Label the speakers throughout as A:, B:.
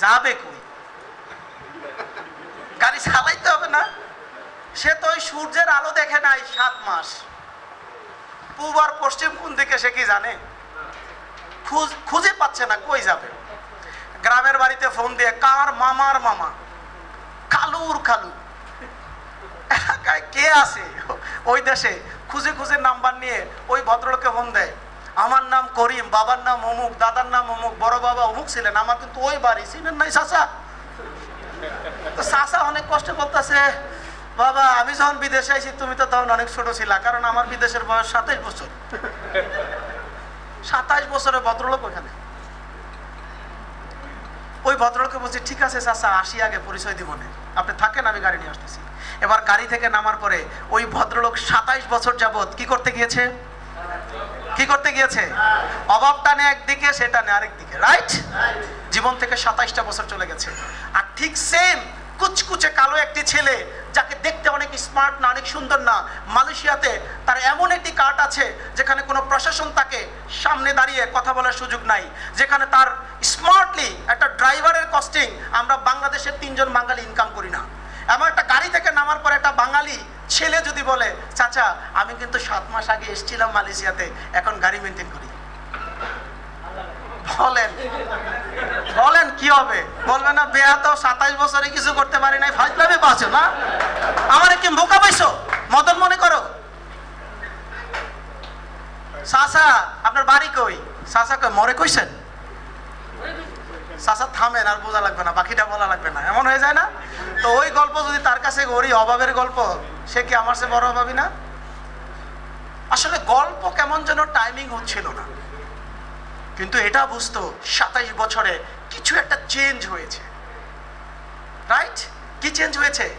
A: যাবে কই? গাড়ি চালাইতে হবে না? সে তো ওই সূর্যের আলো দেখে নাই সাত মাস। পূব আর পশ্চিম কোন দিকে সে কি জানে? খুঁজ- পাচ্ছে না কই যাবে। গ্রামের বাড়িতে ফোন দিয়ে, কার মামার মামা? কালুর এলাকায় কে আছে? ওই দেশে খুঁজে খুঁজে নাম্বার নিয়ে ওই ভদ্রলোককে ফোন দেয়। আমার নাম করিম, বাবার নাম অমুক, দাদার নাম অমুক, বড় বাবা অমুক ছিলেন, আমার কিন্তু ওই বাড়ি ছিলেন নাই চাচা। তো চাচা অনেক কষ্ট করতেছে বাবা, আমি যখন বিদেশে আইছি, তুমি তো তখন অনেক ছোট ছিলা, কারণ আমার বিদেশের বয়স সাতাইশ বছর। সাতাইশ বছরের ভদ্রলোক ওখানে। ওই ভদ্রলোককে বলছি, ঠিক আছে চাচা, আসি আগে, পরিচয় দিব না। আপনি থাকেন, আমি গাড়ি নিয়ে আসতেছি। এবার গাড়ি থেকে নামার পরে ওই ভদ্রলোক সাতাইশ বছর যাবত কি করতে গিয়েছে? কি করতে গিয়েছে? অভাব টানে একদিকে সেটা নে আরেকদিকে রাইট জীবন থেকে সাতাইশটা বছর চলে গেছে। আর ঠিক সেম কুচকুচে কালো একটি ছেলে, যাকে দেখতে অনেক স্মার্ট না, অনেক সুন্দর না, মালয়েশিয়াতে তার এমন একটি কার্ড আছে, যেখানে কোনো প্রশাসন তাকে সামনে দাঁড়িয়ে কথা বলার সুযোগ নাই, যেখানে তার স্মার্টলি একটা ড্রাইভারের কস্টিং আমরা বাংলাদেশের তিনজন বাঙালি ইনকাম করি না। এমন একটা গাড়ি থেকে নামার পর একটা বাঙালি ছেলে যদি বলে, চাচা, আমি কিন্তু সাত মাস আগে এসেছিলাম মালয়েশিয়াতে, এখন গাড়ি মেনটেন করি। বলেন বলেন কি হবে? বলবে না, বেয়া তো সাতাইশ বছরে কিছু করতে পারি নাই ফাজলামে পাচ্ছ না। আমার কি বোকা পাইছো, মদন মনে করো। সাসা আপনার বাড়ি কই? সাসা কই, মরে কইছেন? সাসা থামেন, আর বোঝা লাগবে না, বাকিটা বলা লাগবে না, এমন হয়ে যায় না? তো ওই গল্প যদি তার কাছে ওরই অভাবের গল্প সে কি আমার সে বড় অভাবী না? আসলে গল্প কেমন যেন টাইমিং হচ্ছিল না। কিন্তু এটা বুঝতো সাতাইশ বছরে কিছু একটা চেঞ্জ হয়েছে। রাইট কি চেঞ্জ হয়েছে?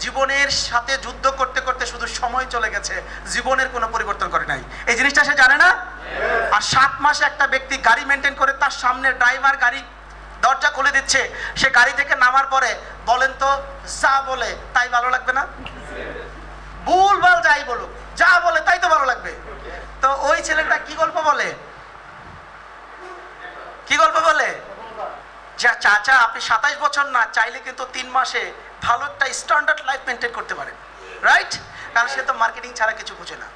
A: জীবনের সাথে যুদ্ধ করতে করতে শুধু সময় চলে গেছে জীবনের কোনো পরিবর্তন করে নাই। এই জিনিসটা সে জানে না? আর সাত মাসে একটা ব্যক্তি গাড়ি মেনটেন করে তার সামনে ড্রাইভার গাড়ি দরজা খুলে দিচ্ছে। সে গাড়ি থেকে নামার পরে বলেন তো, যা বলে তাই ভালো লাগবে না? ভুলভাল যাই বলুক, যা বলে তাই তো ভালো লাগবে। তো ওই ছেলেটা কি গল্প বলে? কি গল্প বলে? যা, চাচা, আপনি সাতাইশ বছর না, চাইলে কিন্তু তিন মাসে ভালো একটা স্ট্যান্ডার্ড লাইফ মেনটেন করতে পারেন। রাইট কারণ সে তো মার্কেটিং ছাড়া কিছু বুঝে না।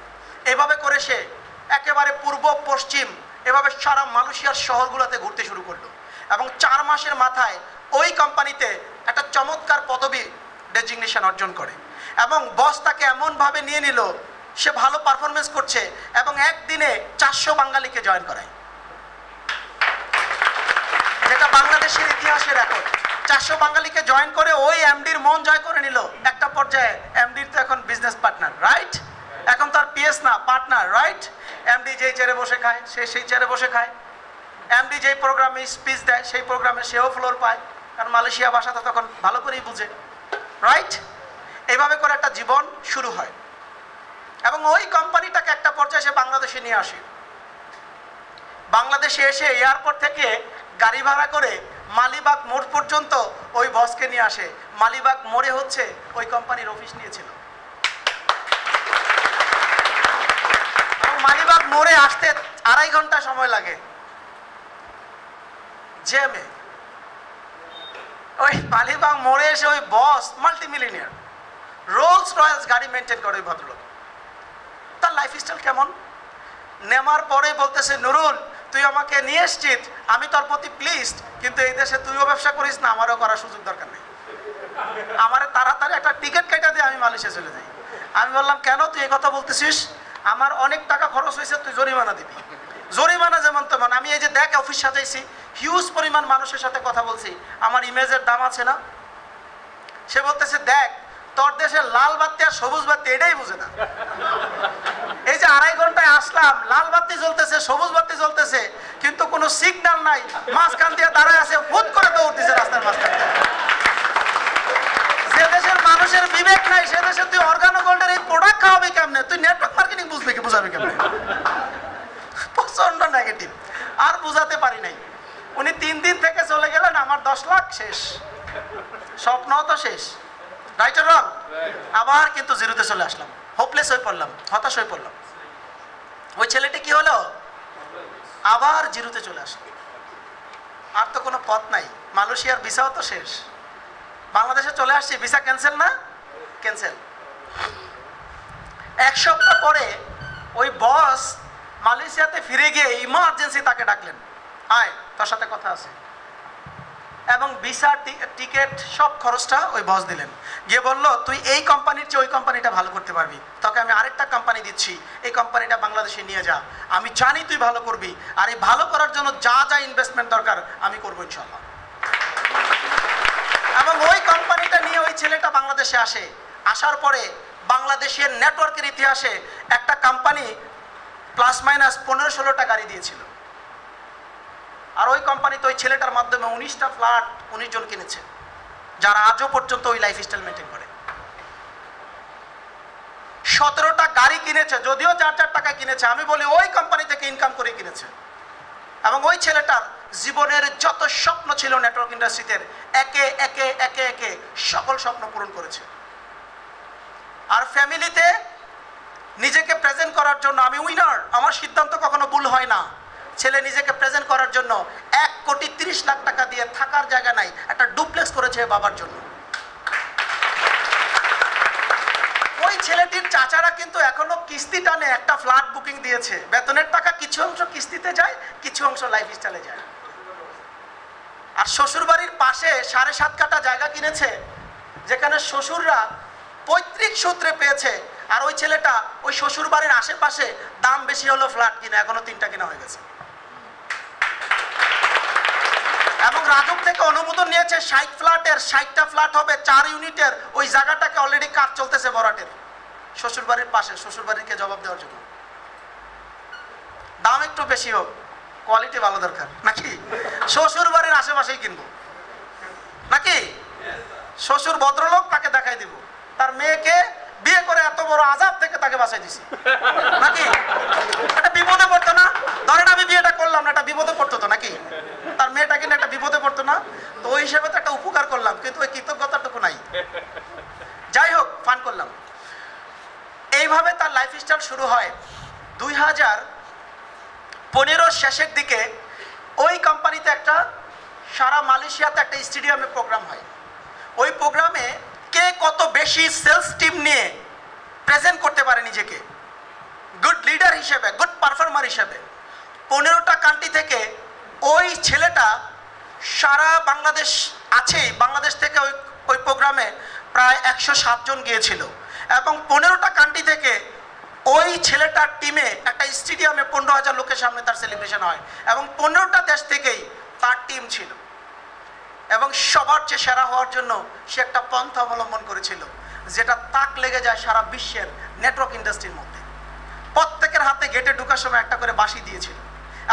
A: এভাবে করে সে একেবারে পূর্ব পশ্চিম, এভাবে সারা মালয়েশিয়ার শহরগুলোতে ঘুরতে শুরু করল। এবং চার মাসের মাথায় ওই কোম্পানিতে একটা চমৎকার পদবি ডেজিগনেশন অর্জন করে। এবং বস তাকে এমনভাবে নিয়ে নিল, সে ভালো পারফরমেন্স করছে এবং একদিনে চারশো বাঙালিকে জয়েন করায়। যেটা বাংলাদেশের ইতিহাসে রেকর্ড চারশো বাঙালিকে জয়েন করে ওই এমডির মন জয় করে নিল। একটা পর্যায়ে এমডির তো এখন বিজনেস পার্টনার রাইট এখন তার পিএস না পার্টনার রাইট এমডি যেই চেয়ারে বসে খায়, সে সেই চেয়ারে বসে খায়। এমডি যেই প্রোগ্রামে স্পিচ দেয়, সেই প্রোগ্রামে সেও ফ্লোর পায়। কারণ মালয়েশিয়া ভাষা ভাষাটা তখন ভালো করেই বুঝে। রাইট এইভাবে করে একটা জীবন শুরু হয়। এবং ওই কোম্পানিটাকে একটা পর্যায়ে সে বাংলাদেশে নিয়ে আসে। বাংলাদেশে এসে এয়ারপোর্ট থেকে গাড়ি ভাড়া করে মালিবাগ মোড় পর্যন্ত ওই বসকে নিয়ে আসে। মালিবাগ মোড়ে হচ্ছে ওই কোম্পানির অফিস নিয়েছিল। মালিবাগ মোড়ে আসতে আড়াই ঘণ্টা সময় লাগে। জ্যামে ওই মালিবাগ মোড়ে এসে ওই বস মাল্টিমিলিনিয়ার রোলস রয়েলস গাড়ি মেনটেন করে ওই ভদ্রলোক। তার লাইফস্টাইল কেমন? নেমার পরে বলতেছে, নুরুল, তুই আমাকে নিয়ে এসছিস, আমি তোর প্রতি প্লিজড কিন্তু এই দেশে তুইও ব্যবসা করিস না, আমারও করার সুযোগ দরকার নেই। আমার তাড়াতাড়ি একটা টিকিট কেটে দিয়ে আমি মালয়েশিয়া চলে যাই। আমি বললাম, কেন তুই এই কথা বলতেছিস? আমার অনেক টাকা খরচ হয়েছে, তুই জরিমানা দিবি। জরিমানা যেমন তেমন, আমি এই যে দেখ অফিস সাজাইছি হিউজ পরিমাণ মানুষের সাথে কথা বলছি। আমার ইমেজের দাম আছে না? সে বলতেছে, দেখ, তোর দেশে লাল বাতি আর সবুজ বাতি এটাই বুঝে না। এই যে আড়াই ঘন্টায় আসলাম, লাল বাতি জ্বলতেছে, সবুজ বাতি জ্বলতেছে, কিন্তু কোনো সিগন্যাল নাই। মাঝখান দিয়ে দাঁড়ায় আছে, হুট করে দৌড় দিছে রাস্তার মাঝখান। যে দেশের মানুষের বিবেক নাই, সে দেশে তুই অর্গানো গোল্ডের এই প্রোডাক্ট খাওয়াবি কেমনে? তুই নেটওয়ার্ক মার্কেটিং বুঝবি কি, বুঝাবি কেমনে? প্রচণ্ড নেগেটিভ আর বুঝাতে পারি নাই। উনি তিন দিন থেকে চলে গেলেন আমার দশ লাখ শেষ। স্বপ্ন তো শেষ। রাইট রং আবার কিন্তু জিরোতে চলে আসলাম। হোপলেস হয়ে পড়লাম হতাশ হয়ে পড়লাম। ওই ছেলেটি কি হলো? আবার জিরোতে চলে আসলো। আর তো কোনো পথ নাই। মালয়েশিয়ার ভিসাও তো শেষ। বাংলাদেশে চলে আসছি ভিসা ক্যান্সেল না? ক্যান্সেল এক সপ্তাহ পরে ওই বস মালয়েশিয়াতে ফিরে গিয়ে ইমার্জেন্সি তাকে ডাকলেন। আয়, তোর সাথে কথা আছে। এবং ভিসা টিকিট, সব খরচটা ওই বস দিলেন। গিয়ে বলল, তুই এই কোম্পানির চেয়ে ওই কোম্পানিটা ভালো করতে পারবি। তোকে আমি আরেকটা কোম্পানি দিচ্ছি। এই কোম্পানিটা বাংলাদেশে নিয়ে যা। আমি জানি তুই ভালো করবি। আর এই ভালো করার জন্য যা যা ইনভেস্টমেন্ট দরকার, আমি করব ইনশাল্লাহ এবং ওই কোম্পানিটা নিয়ে ওই ছেলেটা বাংলাদেশে আসে। আসার পরে বাংলাদেশের নেটওয়ার্কের ইতিহাসে একটা কোম্পানি প্লাস মাইনাস পনেরো ষোলোটা গাড়ি দিয়েছিল। আর ওই কোম্পানিতে ওই ছেলেটার মাধ্যমে উনিশটা ফ্ল্যাট উনিশ জন কিনেছে, যারা আজও পর্যন্ত ওই লাইফ স্টাইল মেনটেন করে। সতেরোটা গাড়ি কিনেছে, যদিও চার চার টাকা কিনেছে, আমি বলি ওই কোম্পানি থেকে ইনকাম করে কিনেছে। এবং ওই ছেলেটার জীবনের যত স্বপ্ন ছিল নেটওয়ার্ক ইন্ডাস্ট্রিতে একে একে একে একে সকল স্বপ্ন পূরণ করেছে। আর ফ্যামিলিতে নিজেকে প্রেজেন্ট করার জন্য আমি উইনার আমার সিদ্ধান্ত কখনো ভুল হয় না। ছেলে নিজেকে প্রেজেন্ট করার জন্য এক কোটি তিরিশ লাখ টাকা দিয়ে থাকার জায়গা নাই, একটা ডুপ্লেক্স করেছে বাবার জন্য। ওই ছেলেটির চাচারা কিন্তু এখনও কিস্তি টানে একটা ফ্ল্যাট বুকিং দিয়েছে। বেতনের টাকা কিছু অংশ কিস্তিতে যায়, কিছু অংশ লাইফ স্টাইলে যায়। আর শ্বশুর বাড়ির পাশে সাড়ে সাত কাটা জায়গা কিনেছে, যেখানে শ্বশুররা পৈতৃক সূত্রে পেয়েছে। আর ওই ছেলেটা ওই শ্বশুর বাড়ির আশেপাশে দাম বেশি হলো ফ্ল্যাট কিনে, এখনও তিনটা কিনা হয়ে গেছে এবং রাজুক থেকে অনুমোদন নিয়েছে, ষাট ফ্ল্যাটের, ষাটটা ফ্ল্যাট হবে, চার ইউনিটের। ওই জায়গাটাকে অলরেডি কাজ চলতেছে বরাটের। শ্বশুর বাড়ির পাশে শ্বশুর বাড়িকে জবাব দেওয়ার জন্য। দাম একটু বেশি হোক কোয়ালিটি ভালো দরকার। নাকি? শ্বশুর বাড়ির আশেপাশেই কিনবো। নাকি? শ্বশুর ভদ্রলোক তাকে দেখাই দিব। তার মেয়েকে বিয়ে করে এত বড় আজাব থেকে তাকে বাঁচাই দিছি। নাকি? একটা বিপদে পড়তো না? ধরেন আমি বিয়েটা করলাম না, একটা বিপদে পড়তো তো নাকি? তার মেয়েটা কিন্তু একটা বিপদে পড়তো না? তো ওই হিসেবে তো একটা উপকার করলাম, কিন্তু ওই কৃতজ্ঞতাটুকু নাই। যাই হোক ফান করলাম। এইভাবে তার লাইফ স্টাইল শুরু হয় দুই হাজার পনেরোর শেষের দিকে। ওই কোম্পানিতে একটা, সারা মালয়েশিয়াতে একটা স্টেডিয়ামে প্রোগ্রাম হয়। ওই প্রোগ্রামে কে কত বেশি সেলস টিম নিয়ে প্রেজেন্ট করতে পারে নিজেকে। গুড লিডার হিসেবে গুড পারফর্মার হিসেবে। পনেরোটা কান্ট্রি থেকে ওই ছেলেটা সারা বাংলাদেশ আছেই বাংলাদেশ থেকে ওই ওই প্রোগ্রামে প্রায় একশো সাতজন গিয়েছিল। এবং পনেরোটা কান্ট্রি থেকে ওই ছেলেটার টিমে একটা স্টেডিয়ামে পনেরো হাজার লোকের সামনে তার সেলিব্রেশন হয়। এবং পনেরোটা দেশ থেকেই তার টিম ছিল। এবং সবার চেয়ে সেরা হওয়ার জন্য সে একটা পন্থা অবলম্বন করেছিল, যেটা তাক লেগে যায় সারা বিশ্বের নেটওয়ার্ক ইন্ডাস্ট্রির মধ্যে। প্রত্যেকের হাতে গেটে ঢুকার সময় একটা করে বাঁশি দিয়েছিল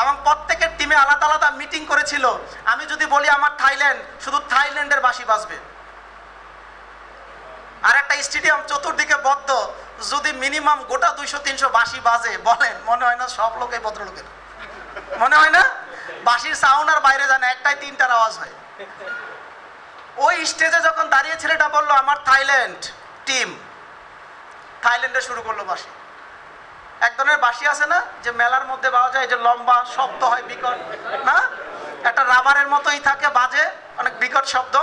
A: এবং প্রত্যেকের টিমে আলাদা আলাদা মিটিং করেছিল। আমি যদি বলি আমার থাইল্যান্ড, শুধু থাইল্যান্ডের বাঁশি বাজবে। আর একটা স্টেডিয়াম চতুর্দিকে বদ্ধ, যদি মিনিমাম গোটা দুইশো, তিনশো বাঁশি বাজে, বলেন, মনে হয় না সব লোক ভদ্রলোকের। মনে হয় না? বাঁশির সাউন্ড আর বাইরে জানে একটাই তিনটার আওয়াজ হয়। ওই স্টেজে যখন দাঁড়িয়ে ছেলেটা বলল, আমার থাইল্যান্ড টিম থাইল্যান্ডে শুরু করল বাঁশি। এক ধরনের বাঁশি আছে না, যে মেলার মধ্যে পাওয়া যায়, যে লম্বা শব্দ হয় বিকট, না? একটা রাবারের মতোই থাকে, বাজে, অনেক বিকট শব্দ।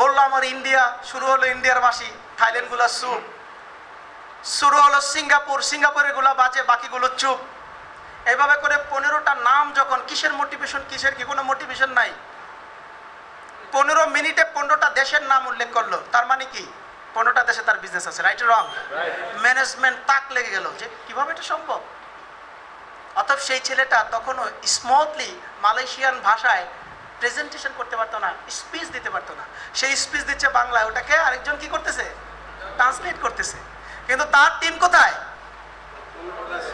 A: বলল, আমার ইন্ডিয়া, শুরু হলো ইন্ডিয়ার বাসি থাইল্যান্ডগুলা চুপ। শুরু হলো সিঙ্গাপুর সিঙ্গাপুরেরগুলা বাজে, বাকিগুলো চুপ। এইভাবে করে পনেরোটা নাম যখন, কিসের মোটিভেশন কিসের কি কোনো মোটিভেশন নাই। পনেরো মিনিটে পনেরোটা দেশের নাম উল্লেখ করল। তার মানে কি? পনেরোটা দেশে তার বিজনেস আছে রাইট রং ম্যানেজমেন্ট তাক লেগে গেল যে কীভাবে এটা সম্ভব? অতএব সেই ছেলেটা তখনও স্মুথলি মালয়েশিয়ান ভাষায় প্রেজেন্টেশন করতে পারতো না স্পিচ দিতে পারতো না। সেই স্পিচ দিচ্ছে বাংলায় ওটাকে আরেকজন কি করতেছে? ট্রান্সলেট করতেছে। কিন্তু তার টিম কোথায়?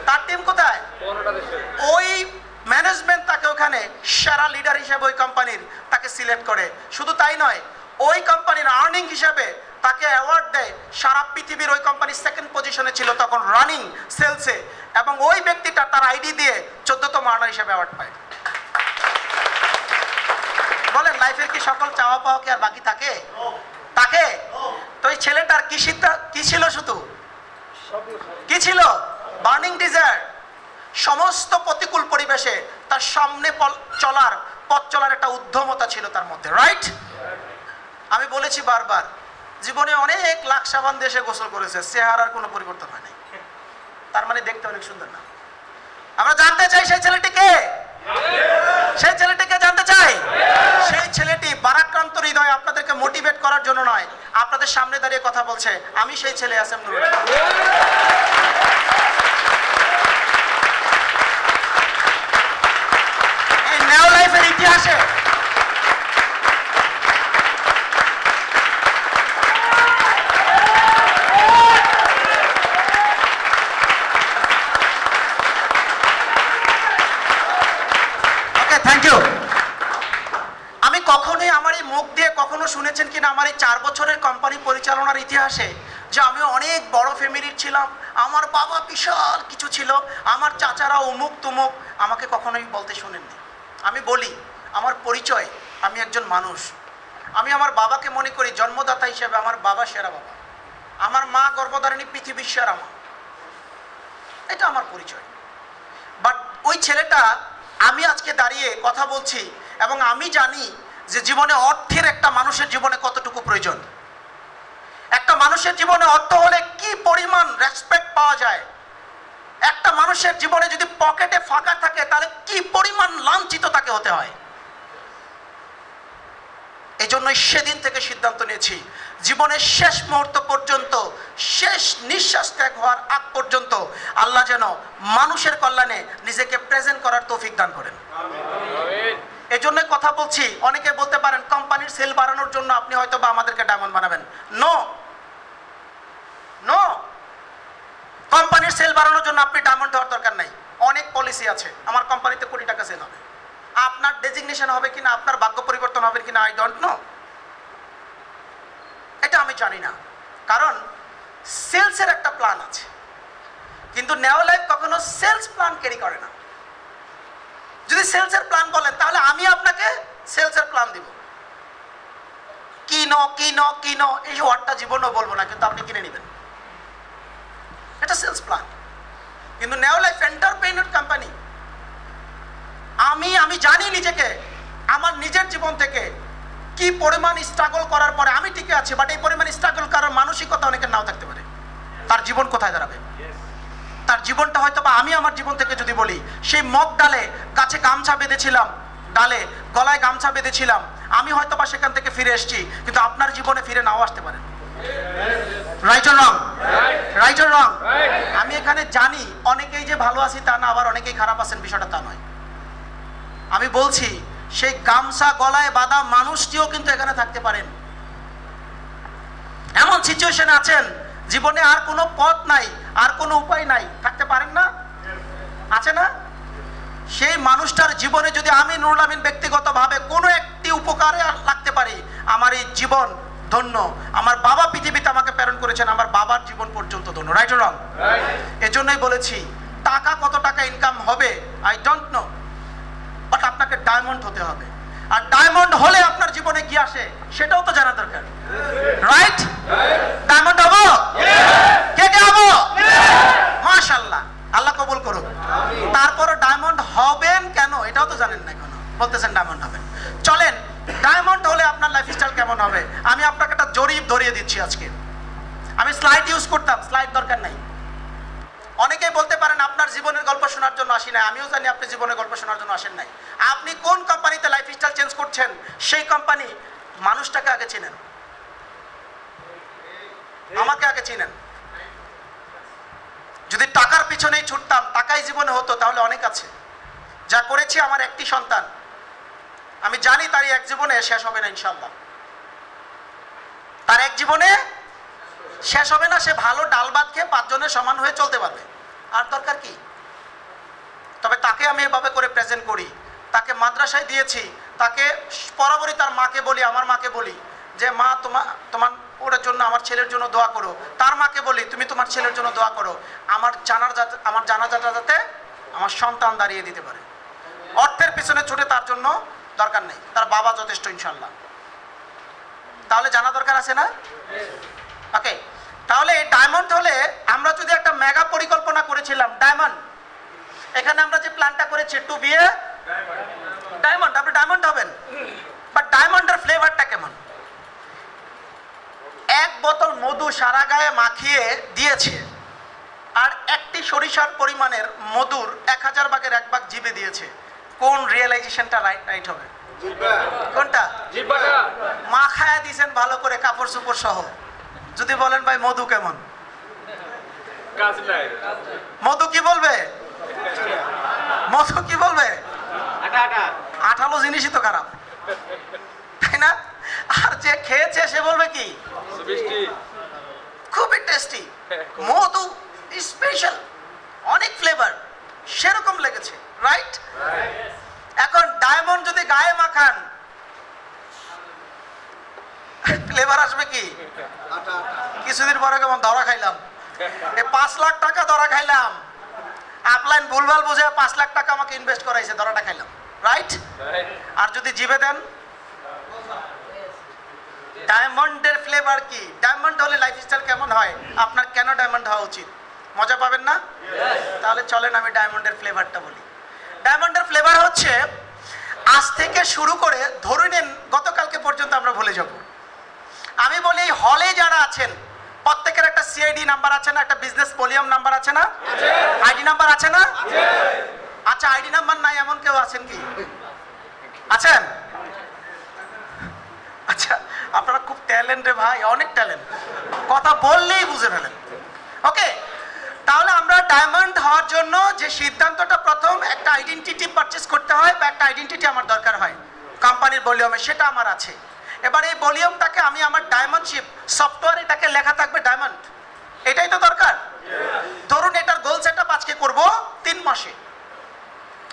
A: তার টিম কোথায়? ওই ম্যানেজমেন্ট তাকে ওখানে সেরা লিডার হিসেবে ওই কোম্পানির তাকে সিলেক্ট করে। শুধু তাই নয়, ওই কোম্পানির আর্নিং হিসেবে তাকে অ্যাওয়ার্ড দেয় সারা পৃথিবীর ওই কোম্পানি সেকেন্ড পজিশনে ছিল তখন রানিং সেলসে এবং ওই ব্যক্তিটা তার আইডি দিয়ে চোদ্দতম আর্নার হিসেবে অ্যাওয়ার্ড পায়। বলেন লাইফের কি সকল চাওয়া পাওয়া কি আর বাকি থাকে? তাকে তো এই ছেলেটার কি সিদ্ধা কি ছিল শুধু? কি ছিল? বার্নিং ডিজায়ার সমস্ত প্রতিকূল পরিবেশে তার সামনে চলার, পথ চলার একটা উদ্যমতা ছিল তার মধ্যে রাইট আমি বলেছি বারবার, জীবনে অনেক লাখ সাবান দেশে গোসল করেছে, চেহারার কোনো পরিবর্তন হয় নাই তার মানে দেখতে অনেক সুন্দর না। আমরা জানতে চাই সেই ছেলেটিকে সেই ছেলেটিকে জানতে চাই? সেই ছেলেটি বারাক্রান্ত হৃদয় আপনাদেরকে মোটিভেট করার জন্য নয়, আপনাদের সামনে দাঁড়িয়ে কথা বলছে, আমি সেই ছেলে, আসেম এই নেও লাইফের ইতিহাসে। থ্যাংক ইউ আমি কখনোই আমার এই মুখ দিয়ে কখনো শুনেছেন কিনা আমার এই চার বছরের কোম্পানি পরিচালনার ইতিহাসে যে আমি অনেক বড় ফ্যামিলির ছিলাম, আমার বাবা বিশাল কিছু ছিল, আমার চাচারা অমুক তুমুক আমাকে কখনোই বলতে শুনেননি। আমি বলি, আমার পরিচয়, আমি একজন মানুষ। আমি আমার বাবাকে মনে করি জন্মদাতা হিসেবে আমার বাবা সেরা বাবা। আমার মা গর্ভধারিণী, পৃথিবীর সেরা মা। এটা আমার পরিচয়। বাট ওই ছেলেটা, আমি আজকে দাঁড়িয়ে কথা বলছি এবং আমি জানি যে জীবনে অর্থের একটা মানুষের জীবনে কতটুকু প্রয়োজন। একটা মানুষের জীবনে অর্থ হলে কি পরিমাণ রেসপেক্ট পাওয়া যায় একটা মানুষের জীবনে যদি পকেটে ফাঁকা থাকে, তাহলে কি পরিমাণ লাঞ্ছিত তাকে হতে হয়? এই জন্যই সেদিন থেকে সিদ্ধান্ত নিয়েছি, জীবনের শেষ মুহূর্ত পর্যন্ত, শেষ নিঃশ্বাস ত্যাগ হওয়ার আগ পর্যন্ত আল্লাহ যেন মানুষের কল্যাণে নিজেকে প্রেজেন্ট করার তৌফিক দান করেন। এই জন্য কথা বলছি, অনেকে বলতে পারেন কোম্পানির সেল বাড়ানোর জন্য আপনি হয়তো বা আমাদেরকে ডায়মন্ড বানাবেন। নো নো কোম্পানির সেল বাড়ানোর জন্য আপনি ডায়মন্ড হওয়ার দরকার নাই। অনেক পলিসি আছে। আমার কোম্পানিতে কোটি টাকা সেল হবে। আপনার ডেজিগনেশন হবে কিনা, আপনার ভাগ্য পরিবর্তন হবে কিনা আই ডোন্ট নো এটা আমি জানি না। কারণ সেলসের একটা প্ল্যান আছে। কিন্তু নেও লাইফ কখনো সেলস প্ল্যান ক্যারি করে না। যদি সেলসের প্ল্যান বলেন, তাহলে আমি আপনাকে সেলসের প্ল্যান দিব। কিনো কিনো কিনো এই ওয়ার্ডটা জীবনও বলব না, কিন্তু আপনি কিনে নেবেন। এটা সেলস প্ল্যান কিন্তু নেও লাইফ এন্টারপ্রেনিয়র কোম্পানি আমি আমি জানি নিজেকে, আমার নিজের জীবন থেকে কি পরিমাণ স্ট্রাগল করার পরে আমি টিকে আছি বাট এই পরিমাণ স্ট্রাগল করার মানসিকতা অনেকের নাও থাকতে পারে। তার জীবন কোথায় দাঁড়াবে? তার জীবনটা হয়তো বা আমি আমার জীবন থেকে যদি বলি, সেই মগ ডালে গাছে গামছা বেঁধেছিলাম, ডালে গলায় গামছা বেঁধেছিলাম, আমি হয়তো বা সেখান থেকে ফিরে এসেছি, কিন্তু আপনার জীবনে ফিরে নাও আসতে পারে। রাইট রং রাইট রং আমি এখানে জানি অনেকেই যে ভালো আছি তা না আবার অনেকেই খারাপ আছেন বিষয়টা তা নয়। আমি বলছি সেই গামছা গলায় বাঁধা মানুষটিও কিন্তু এখানে থাকতে পারেন। এমন সিচুয়েশনে আছেন জীবনে আর কোনো পথ নাই আর কোনো উপায় নাই থাকতে পারেন না? আছে না? সেই মানুষটার জীবনে যদি আমি নুরুল আমিন ব্যক্তিগতভাবে কোনো একটি উপকারে লাগতে পারি আমার এই জীবন ধন্য। আমার বাবা পৃথিবীতে আমাকে প্রেরণ করেছেন আমার বাবার জীবন পর্যন্ত ধন্য। রাইট রং এজন্যই বলেছি টাকা কত টাকা ইনকাম হবে আই ডোন্ট নো বাট আপনাকে ডায়মন্ড হতে হবে। আর ডায়মন্ড হলে আপনার জীবনে কি আসে সেটাও তো জানা দরকার। রাইট ডায়মন্ড হব? কে কে হব? মাশাল্লাহ আল্লাহ কবুল করুক। তারপরে ডায়মন্ড হবেন কেন এটাও তো জানেন না এখনও। বলতেছেন ডায়মন্ড হবেন। চলেন ডায়মন্ড হলে আপনার লাইফস্টাইল কেমন হবে? আমি আপনাকে একটা জরিপ ধরিয়ে দিচ্ছি আজকে। আমি স্লাইড ইউজ করতাম স্লাইড দরকার নাই। অনেকেই বলতে পারেন, আপনার জীবনের গল্প শোনার জন্য আসি নাই। আমিও জানি আপনি জীবনের গল্প শোনার জন্য আসেন নাই। আপনি কোন কোম্পানিতে লাইফস্টাইল চেঞ্জ করছেন? সেই কোম্পানি মানুষটাকে আগে চিনেন। আমাকে আগে চিনেন। যদি টাকার পিছনেই ছুটতাম, টাকাই জীবনে হতো, তাহলে অনেক আছে। যা করেছি আমার একটি সন্তান আমি জানি তার এক জীবনে শেষ হবে না ইনশাল্লাহ তার এক জীবনে শেষ হবে না, সে ভালো ডাল ভাত খেয়ে পাঁচজনের সমান হয়ে চলতে পারবে। আর দরকার কি? তবে তাকে আমি এভাবে করে প্রেজেন্ট করি। তাকে মাদ্রাসায় দিয়েছি। তাকে বরাবরই তার মাকে বলি, আমার মাকে বলি, যে, মা তোমার তোমার ওর জন্য, আমার ছেলের জন্য দোয়া করো। তার মাকে বলি, তুমি তোমার ছেলের জন্য দোয়া করো। আমার জানার যাতে আমার জানাজাটা যাতে আমার সন্তান দাঁড়িয়ে দিতে পারে। অর্থের পিছনে ছুটে তার জন্য দরকার নেই। তার বাবা যথেষ্ট ইনশাল্লাহ তাহলে জানা দরকার আছে না? ওকে, তাহলে ডায়মন্ড হলে আমরা যদি একটা মেগা পরিকল্পনা করেছিলাম, ডায়মন্ড। এখানে আমরা যে প্ল্যানটা করেছি, টু বিয়ে ডায়মন্ড। আপনি ডায়মন্ড হবেন। বাট ডায়মন্ডের ফ্লেভারটা কেমন? এক বোতল মধু সারা গায়ে মাখিয়ে দিয়েছে, আর একটি সরিষার পরিমাণের মধুর এক হাজার ভাগের এক ভাগ জিবে দিয়েছে। কোন রিয়েলাইজেশনটা রাইট রাইট হবে? কোনটা?
B: জিব্বাটা
A: মাখায়া দিয়েছেন ভালো করে কাপড় চোপড় সহ। যদি বলেন ভাই মধু কেমন? মধু কি বলবে? মধু কি বলবে? আঠালো জিনিসই তো খারাপ। তাই না? আর যে খেয়েছে সে বলবে কি? খুবই টেস্টি মধু স্পেশাল অনেক ফ্লেভার সেরকম লেগেছে। রাইট এখন ডায়মন্ড যদি গায়ে মাখান ফ্লেভার আসবে কি? কিছুদিন পরে কেমন ধরা খাইলাম। এ পাঁচ লাখ টাকা ধরা খাইলাম। আপলাইন ভুলভাল বুঝে পাঁচ লাখ টাকা আমাকে ইনভেস্ট করাইছে ধরাটা খাইলাম। রাইট আর যদি জিবে দেন ডায়মন্ডের ফ্লেভার কি? ডায়মন্ড হলে লাইফস্টাইল কেমন হয়? আপনার কেন ডায়মন্ড হওয়া উচিত? মজা পাবেন না? তাহলে চলেন আমি ডায়মন্ডের ফ্লেভারটা বলি। ডায়মন্ডের ফ্লেভার হচ্ছে, আজ থেকে শুরু করে ধরে নেন গতকালকে পর্যন্ত আমরা ভুলে যাব। আমি বলি হলে যারা আছেন, প্রত্যেকের একটা সিআইডি নাম্বার আছে না, একটা বিজনেস ভলিউম নাম্বার আছে না? আইডি নাম্বার আছে না? আচ্ছা আইডি নাম্বার নাই, এমন কেউ আছেন কি? আছেন? আচ্ছা আপনারা খুব ট্যালেন্ট রে ভাই, অনেক ট্যালেন্ট কথা বললেই বুঝে ফেলেন। ওকে তাহলে আমরা ডায়মন্ড হওয়ার জন্য যে সিদ্ধান্তটা প্রথম একটা আইডেন্টিটি পারচেস করতে হয় বা একটা আইডেন্টিটি আমার দরকার হয়। কোম্পানির ভলিউমে সেটা আমার আছে। এবার এই ভলিউমটাকে আমি আমার ডায়মন্ডশিপ সফটওয়্যার এটাকে লেখা থাকবে ডায়মন্ড এটাই তো দরকার? ধরুন এটার গোল সেট আপ আজকে করব তিন মাসে।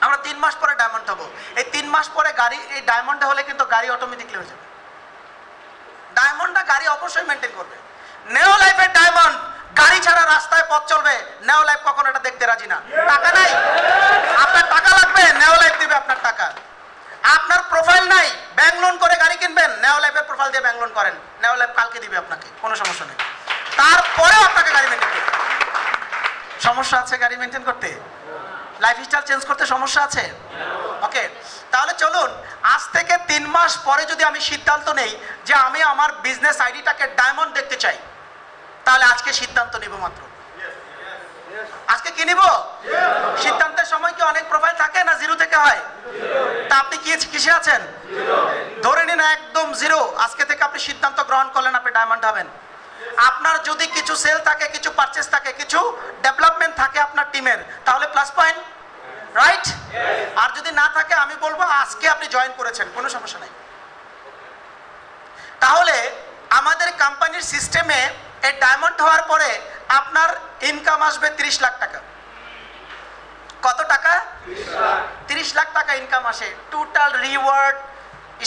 A: আমরা তিন মাস পরে ডায়মন্ড হব। এই তিন মাস পরে গাড়ি এই ডায়মন্ড হলে কিন্তু গাড়ি অটোমেটিকলি হয়ে যাবে। ডায়মন্ডটা গাড়ি অবশ্যই মেনটেন করবে। নেও লাইফের ডায়মন্ড গাড়ি ছাড়া রাস্তায় পথ চলবে নেও লাইফ কখনো এটা দেখতে রাজি না। টাকা নাই? আপনার টাকা লাগবে নেও লাইফ দিবে আপনার টাকা। আপনার প্রোফাইল নাই ব্যাংক লোন করে গাড়ি কিনবেন নেও লাইফের প্রোফাইল দিয়ে ব্যাংক লোন করেন নেও লাইফ কালকে দিবে আপনাকে, কোনো সমস্যা নেই। তারপরেও আপনাকে গাড়ি মেনটেন করতে সমস্যা আছে গাড়ি মেনটেন করতে? লাইফস্টাইল চেঞ্জ করতে সমস্যা আছে? ওকে তাহলে চলুন, আজ থেকে তিন মাস পরে যদি আমি সিদ্ধান্ত নেই যে আমি আমার বিজনেস আইডিটাকে ডায়মন্ড দেখতে চাই, তাহলে আজকে সিদ্ধান্ত নিব মাত্র। আজকে কি নিব? সিদ্ধান্তের সময় কি অনেক প্রোফাইল থাকে না জিরো থেকে হয়? তা আপনি কি কিসে আছেন? ধরে নিন একদম জিরো। আজকে থেকে আপনি সিদ্ধান্ত গ্রহণ করলেন, আপনি ডায়মন্ড হবেন। আপনার যদি কিছু সেল থাকে, কিছু পারচেস থাকে, কিছু ডেভেলপমেন্ট থাকে আপনার টিমের, তাহলে প্লাস পয়েন্ট রাইট আর যদি না থাকে, আমি বলব আজকে আপনি জয়েন করেছেন, কোনো সমস্যা নাই। তাহলে আমাদের কোম্পানির সিস্টেমে এই ডায়মন্ড হওয়ার পরে আপনার ইনকাম আসবে তিরিশ লাখ টাকা। কত টাকা? তিরিশ লাখ টাকা ইনকাম আসে। টোটাল রিওয়ার্ড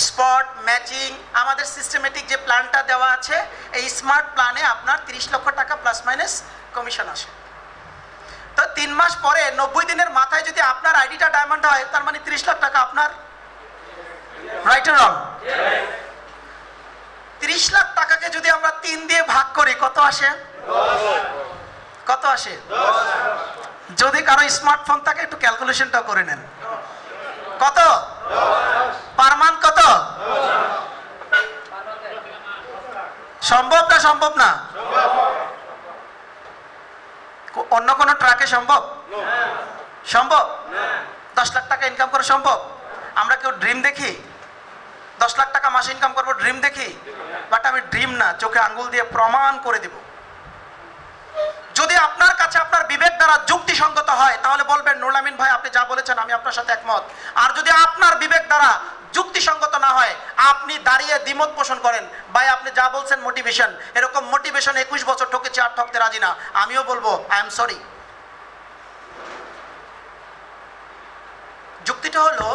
A: স্পট ম্যাচিং আমাদের সিস্টেমেটিক যে প্ল্যানটা দেওয়া আছে, এই স্মার্ট প্ল্যানে আপনার তিরিশ লক্ষ টাকা প্লাস মাইনাস কমিশন আসে। তো তিন মাস পরে, নব্বই দিনের মাথায় যদি আপনার আইডিটা ডায়মন্ড হয়, তার মানে তিরিশ লাখ টাকা আপনার রাইট রং তিরিশ লাখ টাকাকে যদি আমরা তিন দিয়ে ভাগ করি, কত আসে? কত আসে? যদি কারও স্মার্টফোন থাকে, একটু ক্যালকুলেশনটা করে নেন। কত? পার মান্থ কত? সম্ভব না সম্ভব না? অন্য কোনো ট্রাকে সম্ভব? সম্ভব? দশ লাখ টাকা ইনকাম করা সম্ভব? আমরা কেউ ড্রিম দেখি? দশ লাখ টাকা মাসে ইনকাম করব ড্রিম দেখি। বাট আমি ড্রিম না, চোখে আঙ্গুল দিয়ে প্রমাণ করে দিব। যদি আপনার কাছে আপনার বিবেক দ্বারা যুক্তিসঙ্গত হয়, তাহলে বলবেন নুরুল আমিন ভাই, আপনি যা বলেছেন, আমি আপনার সাথে একমত। আর যদি আপনার বিবেক দ্বারা যুক্তিসঙ্গত না হয়, আপনি দাঁড়িয়ে দ্বিমত পোষণ করেন, ভাই, আপনি যা বলছেন মোটিভেশন এরকম মোটিভেশন একুশ বছর ঠকেছে আর ঠকতে রাজি না। আমিও বলব আই এম সরি যুক্তিটা হলো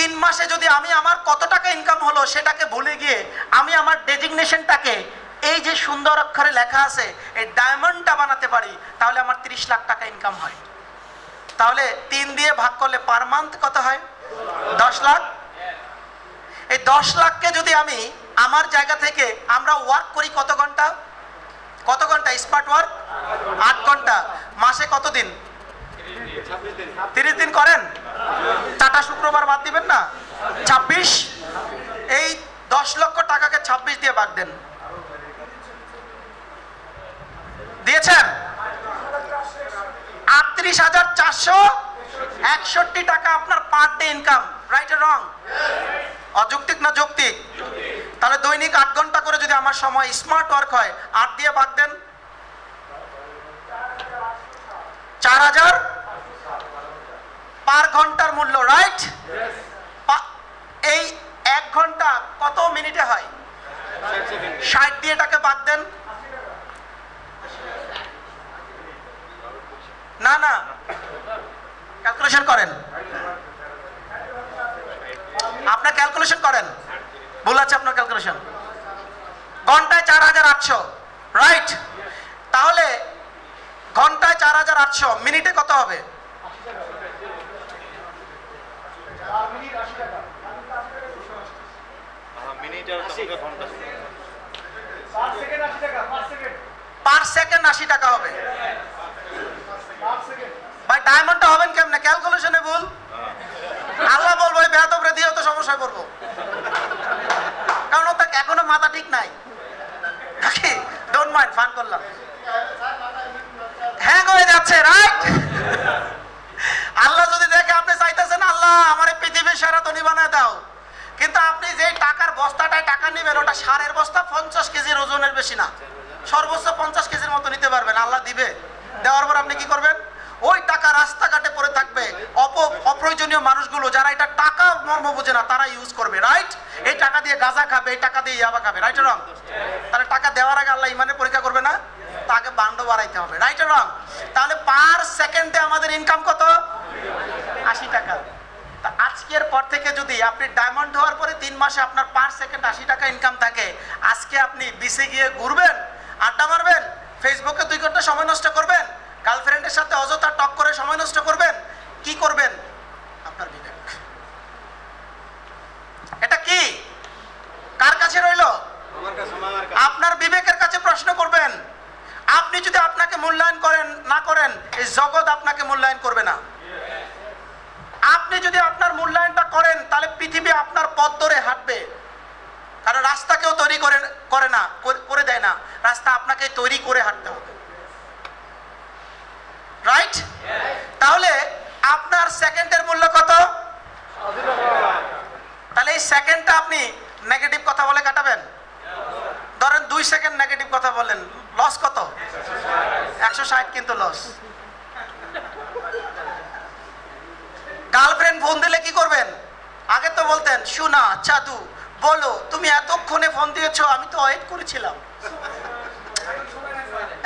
A: তিন মাসে যদি আমি আমার কত টাকা ইনকাম হলো সেটাকে ভুলে গিয়ে আমি আমার ডেজিগনেশনটাকে এই যে সুন্দর অক্ষরে লেখা আছে, এই ডায়মন্ডটা বানাতে পারি, তাহলে আমার তিরিশ লাখ টাকা ইনকাম হয়। তাহলে তিন দিয়ে ভাগ করলে পার মান্থ কত হয়? দশ লাখ? এই দশ লাখকে যদি আমি আমার জায়গা থেকে আমরা ওয়ার্ক করি কত ঘণ্টা? কত ঘণ্টা? স্মার্ট ওয়ার্ক আট ঘণ্টা। মাসে কত দিন? তিরিশ দিন করেন? চারটা শুক্রবার বাদ দিবেন না? ছাব্বিশ? এই দশ লক্ষ টাকাকে ছাব্বিশ দিয়ে বাদ দেন। দিয়েছেন? আটত্রিশ হাজার চারশো একষট্টি টাকা আপনার per day income. Right wrong অযৌক্তিক না যৌক্তিক? তাহলে দৈনিক আট ঘণ্টা করে যদি আমার সময় স্মার্ট ওয়ার্ক হয়, আট দিয়ে বাদ দেন। চার হাজার পার ঘণ্টার মূল্য রাইট এই এক ঘণ্টা কত মিনিটে হয়? ষাট দিয়ে এটাকে বাদ দেন। না না। ক্যালকুলেশন করেন। আপনার ক্যালকুলেশন করেন। ভুল আছে আপনার ক্যালকুলেশন ঘন্টায় চার হাজার আটশো রাইট তাহলে ঘন্টায় চার হাজার আটশো মিনিটে কত হবে? পার সেকেন্ড আশি টাকা হবে। ভাই ডায়মন্ডটা হবেন কেমনে? ক্যালকুলেশনে ভুল। আল্লাহ বলব বেহাতবরে দিয়েও তো এখনও মাথা ঠিক নাই। নাকি? ডোন্ট মাইন্ড করলাম। হ্যাং হয়ে যাচ্ছে রাইট আল্লাহ যদি দেখে আপনি চাইতেছেন, আল্লাহ আমার পৃথিবীর সেরা ধনী বানায় দাও। কিন্তু আপনি যেই টাকার বস্তাটায় টাকা নেবেন, ওটা সারের বস্তা, পঞ্চাশ কেজির ওজনের বেশি না। সর্বোচ্চ পঞ্চাশ কেজির মতো নিতে পারবেন, আল্লাহ দিবে। দেওয়ার পর আপনি কি করবেন? ওই টাকা রাস্তাঘাটে পড়ে থাকবে, অপ, অপ্রয়োজনীয় মানুষগুলো যারা এটা টাকা মর্ম বোঝে না তারা ইউজ করবে রাইট এই টাকা দিয়ে গাঁজা খাবে, এই টাকা দিয়ে ইয়াবা খাবে রাইট রং তাহলে টাকা দেওয়ার আগে আল্লাহ ইমানের পরীক্ষা করবে না? তাকে বান্ড বাড়াইতে হবে রাইট রং তাহলে পার সেকেন্ডে আমাদের ইনকাম কত? আশি টাকা। আজকের পর থেকে যদি আপনি ডায়মন্ড হওয়ার পরে তিন মাসে আপনার পার সেকেন্ড আশি টাকা ইনকাম থাকে আজকে আপনি বিসে গিয়ে ঘুরবেন আড্ডা মারবেন ফেসবুকে দুই ঘণ্টা সময় নষ্ট করবেন গার্লফ্রেন্ডের সাথে অযথা টক করে সময় নষ্ট করবেন কি করবেন? আপনার বিবেক। এটা কি? কার কাছে রইল? আপনার বিবেকের কাছে প্রশ্ন করবেন। আপনি যদি আপনাকে মূল্যায়ন করেন না করেন এই জগৎ আপনাকে মূল্যায়ন করবে না। আপনি যদি আপনার মূল্যায়নটা করেন, তাহলে পৃথিবী আপনার পথ ধরে হাঁটবে। কারণ রাস্তা কেউ তৈরি করে করে না, করে- দেয় না। রাস্তা আপনাকে তৈরি করে হাঁটতে হবে। রাইট তাহলে আপনার সেকেন্ডের মূল্য কত? তাহলে এই সেকেন্ডটা আপনি নেগেটিভ কথা বলে কাটাবেন। ধরেন দুই সেকেন্ড নেগেটিভ কথা বললেন। লস কত? একশো ষাট কিন্তু লস গার্লফ্রেন্ড ফোন দিলে কি করবেন? আগে তো বলতেন সুনা চাদু, বলো, তুমি এতক্ষণে ফোন দিয়েছ, আমি তো ওয়েট করেছিলাম।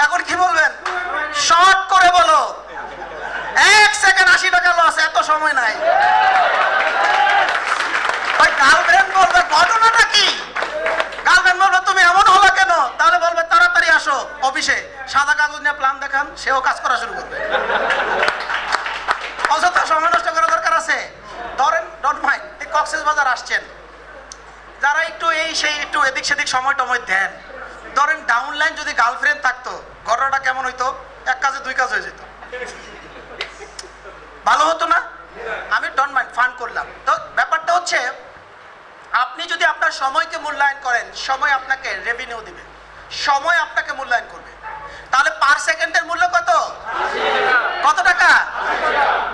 A: এখন কি বলবেন? শর্ট করে বলো। এক সেকেন্ড আশি টাকা লস এত সময় নাই। গার্লফ্রেন্ড বলবে, ঘটনাটা কি? গার্লফ্রেন্ড বলবে, তুমি এমন হলো কেন? তাহলে বলবে, তাড়াতাড়ি আসো অফিসে, সাদা কাগজ নিয়ে প্ল্যান দেখান, সেও কাজ করা শুরু করবে। অযথা সময় আছে। ধরেন ডট মাইন্ড কক্সেস বাজার আসছেন। যারা একটু এই সেই একটু এদিক সেদিক সময় টময় দেন। ধরেন ডাউন লাইন যদি গার্লফ্রেন্ড থাকতো, ঘটনাটা কেমন হইতো? এক কাজে, দুই কাজ হয়ে যেত। ভালো হতো না? আমি ডন মাইন্ড ফান করলাম। তো ব্যাপারটা হচ্ছে, আপনি যদি আপনার সময়কে মূল্যায়ন করেন, সময় আপনাকে রেভিনিউ দিবে। সময় আপনাকে মূল্যায়ন করবে। তাহলে পার সেকেন্ডের মূল্য কত? কত টাকা?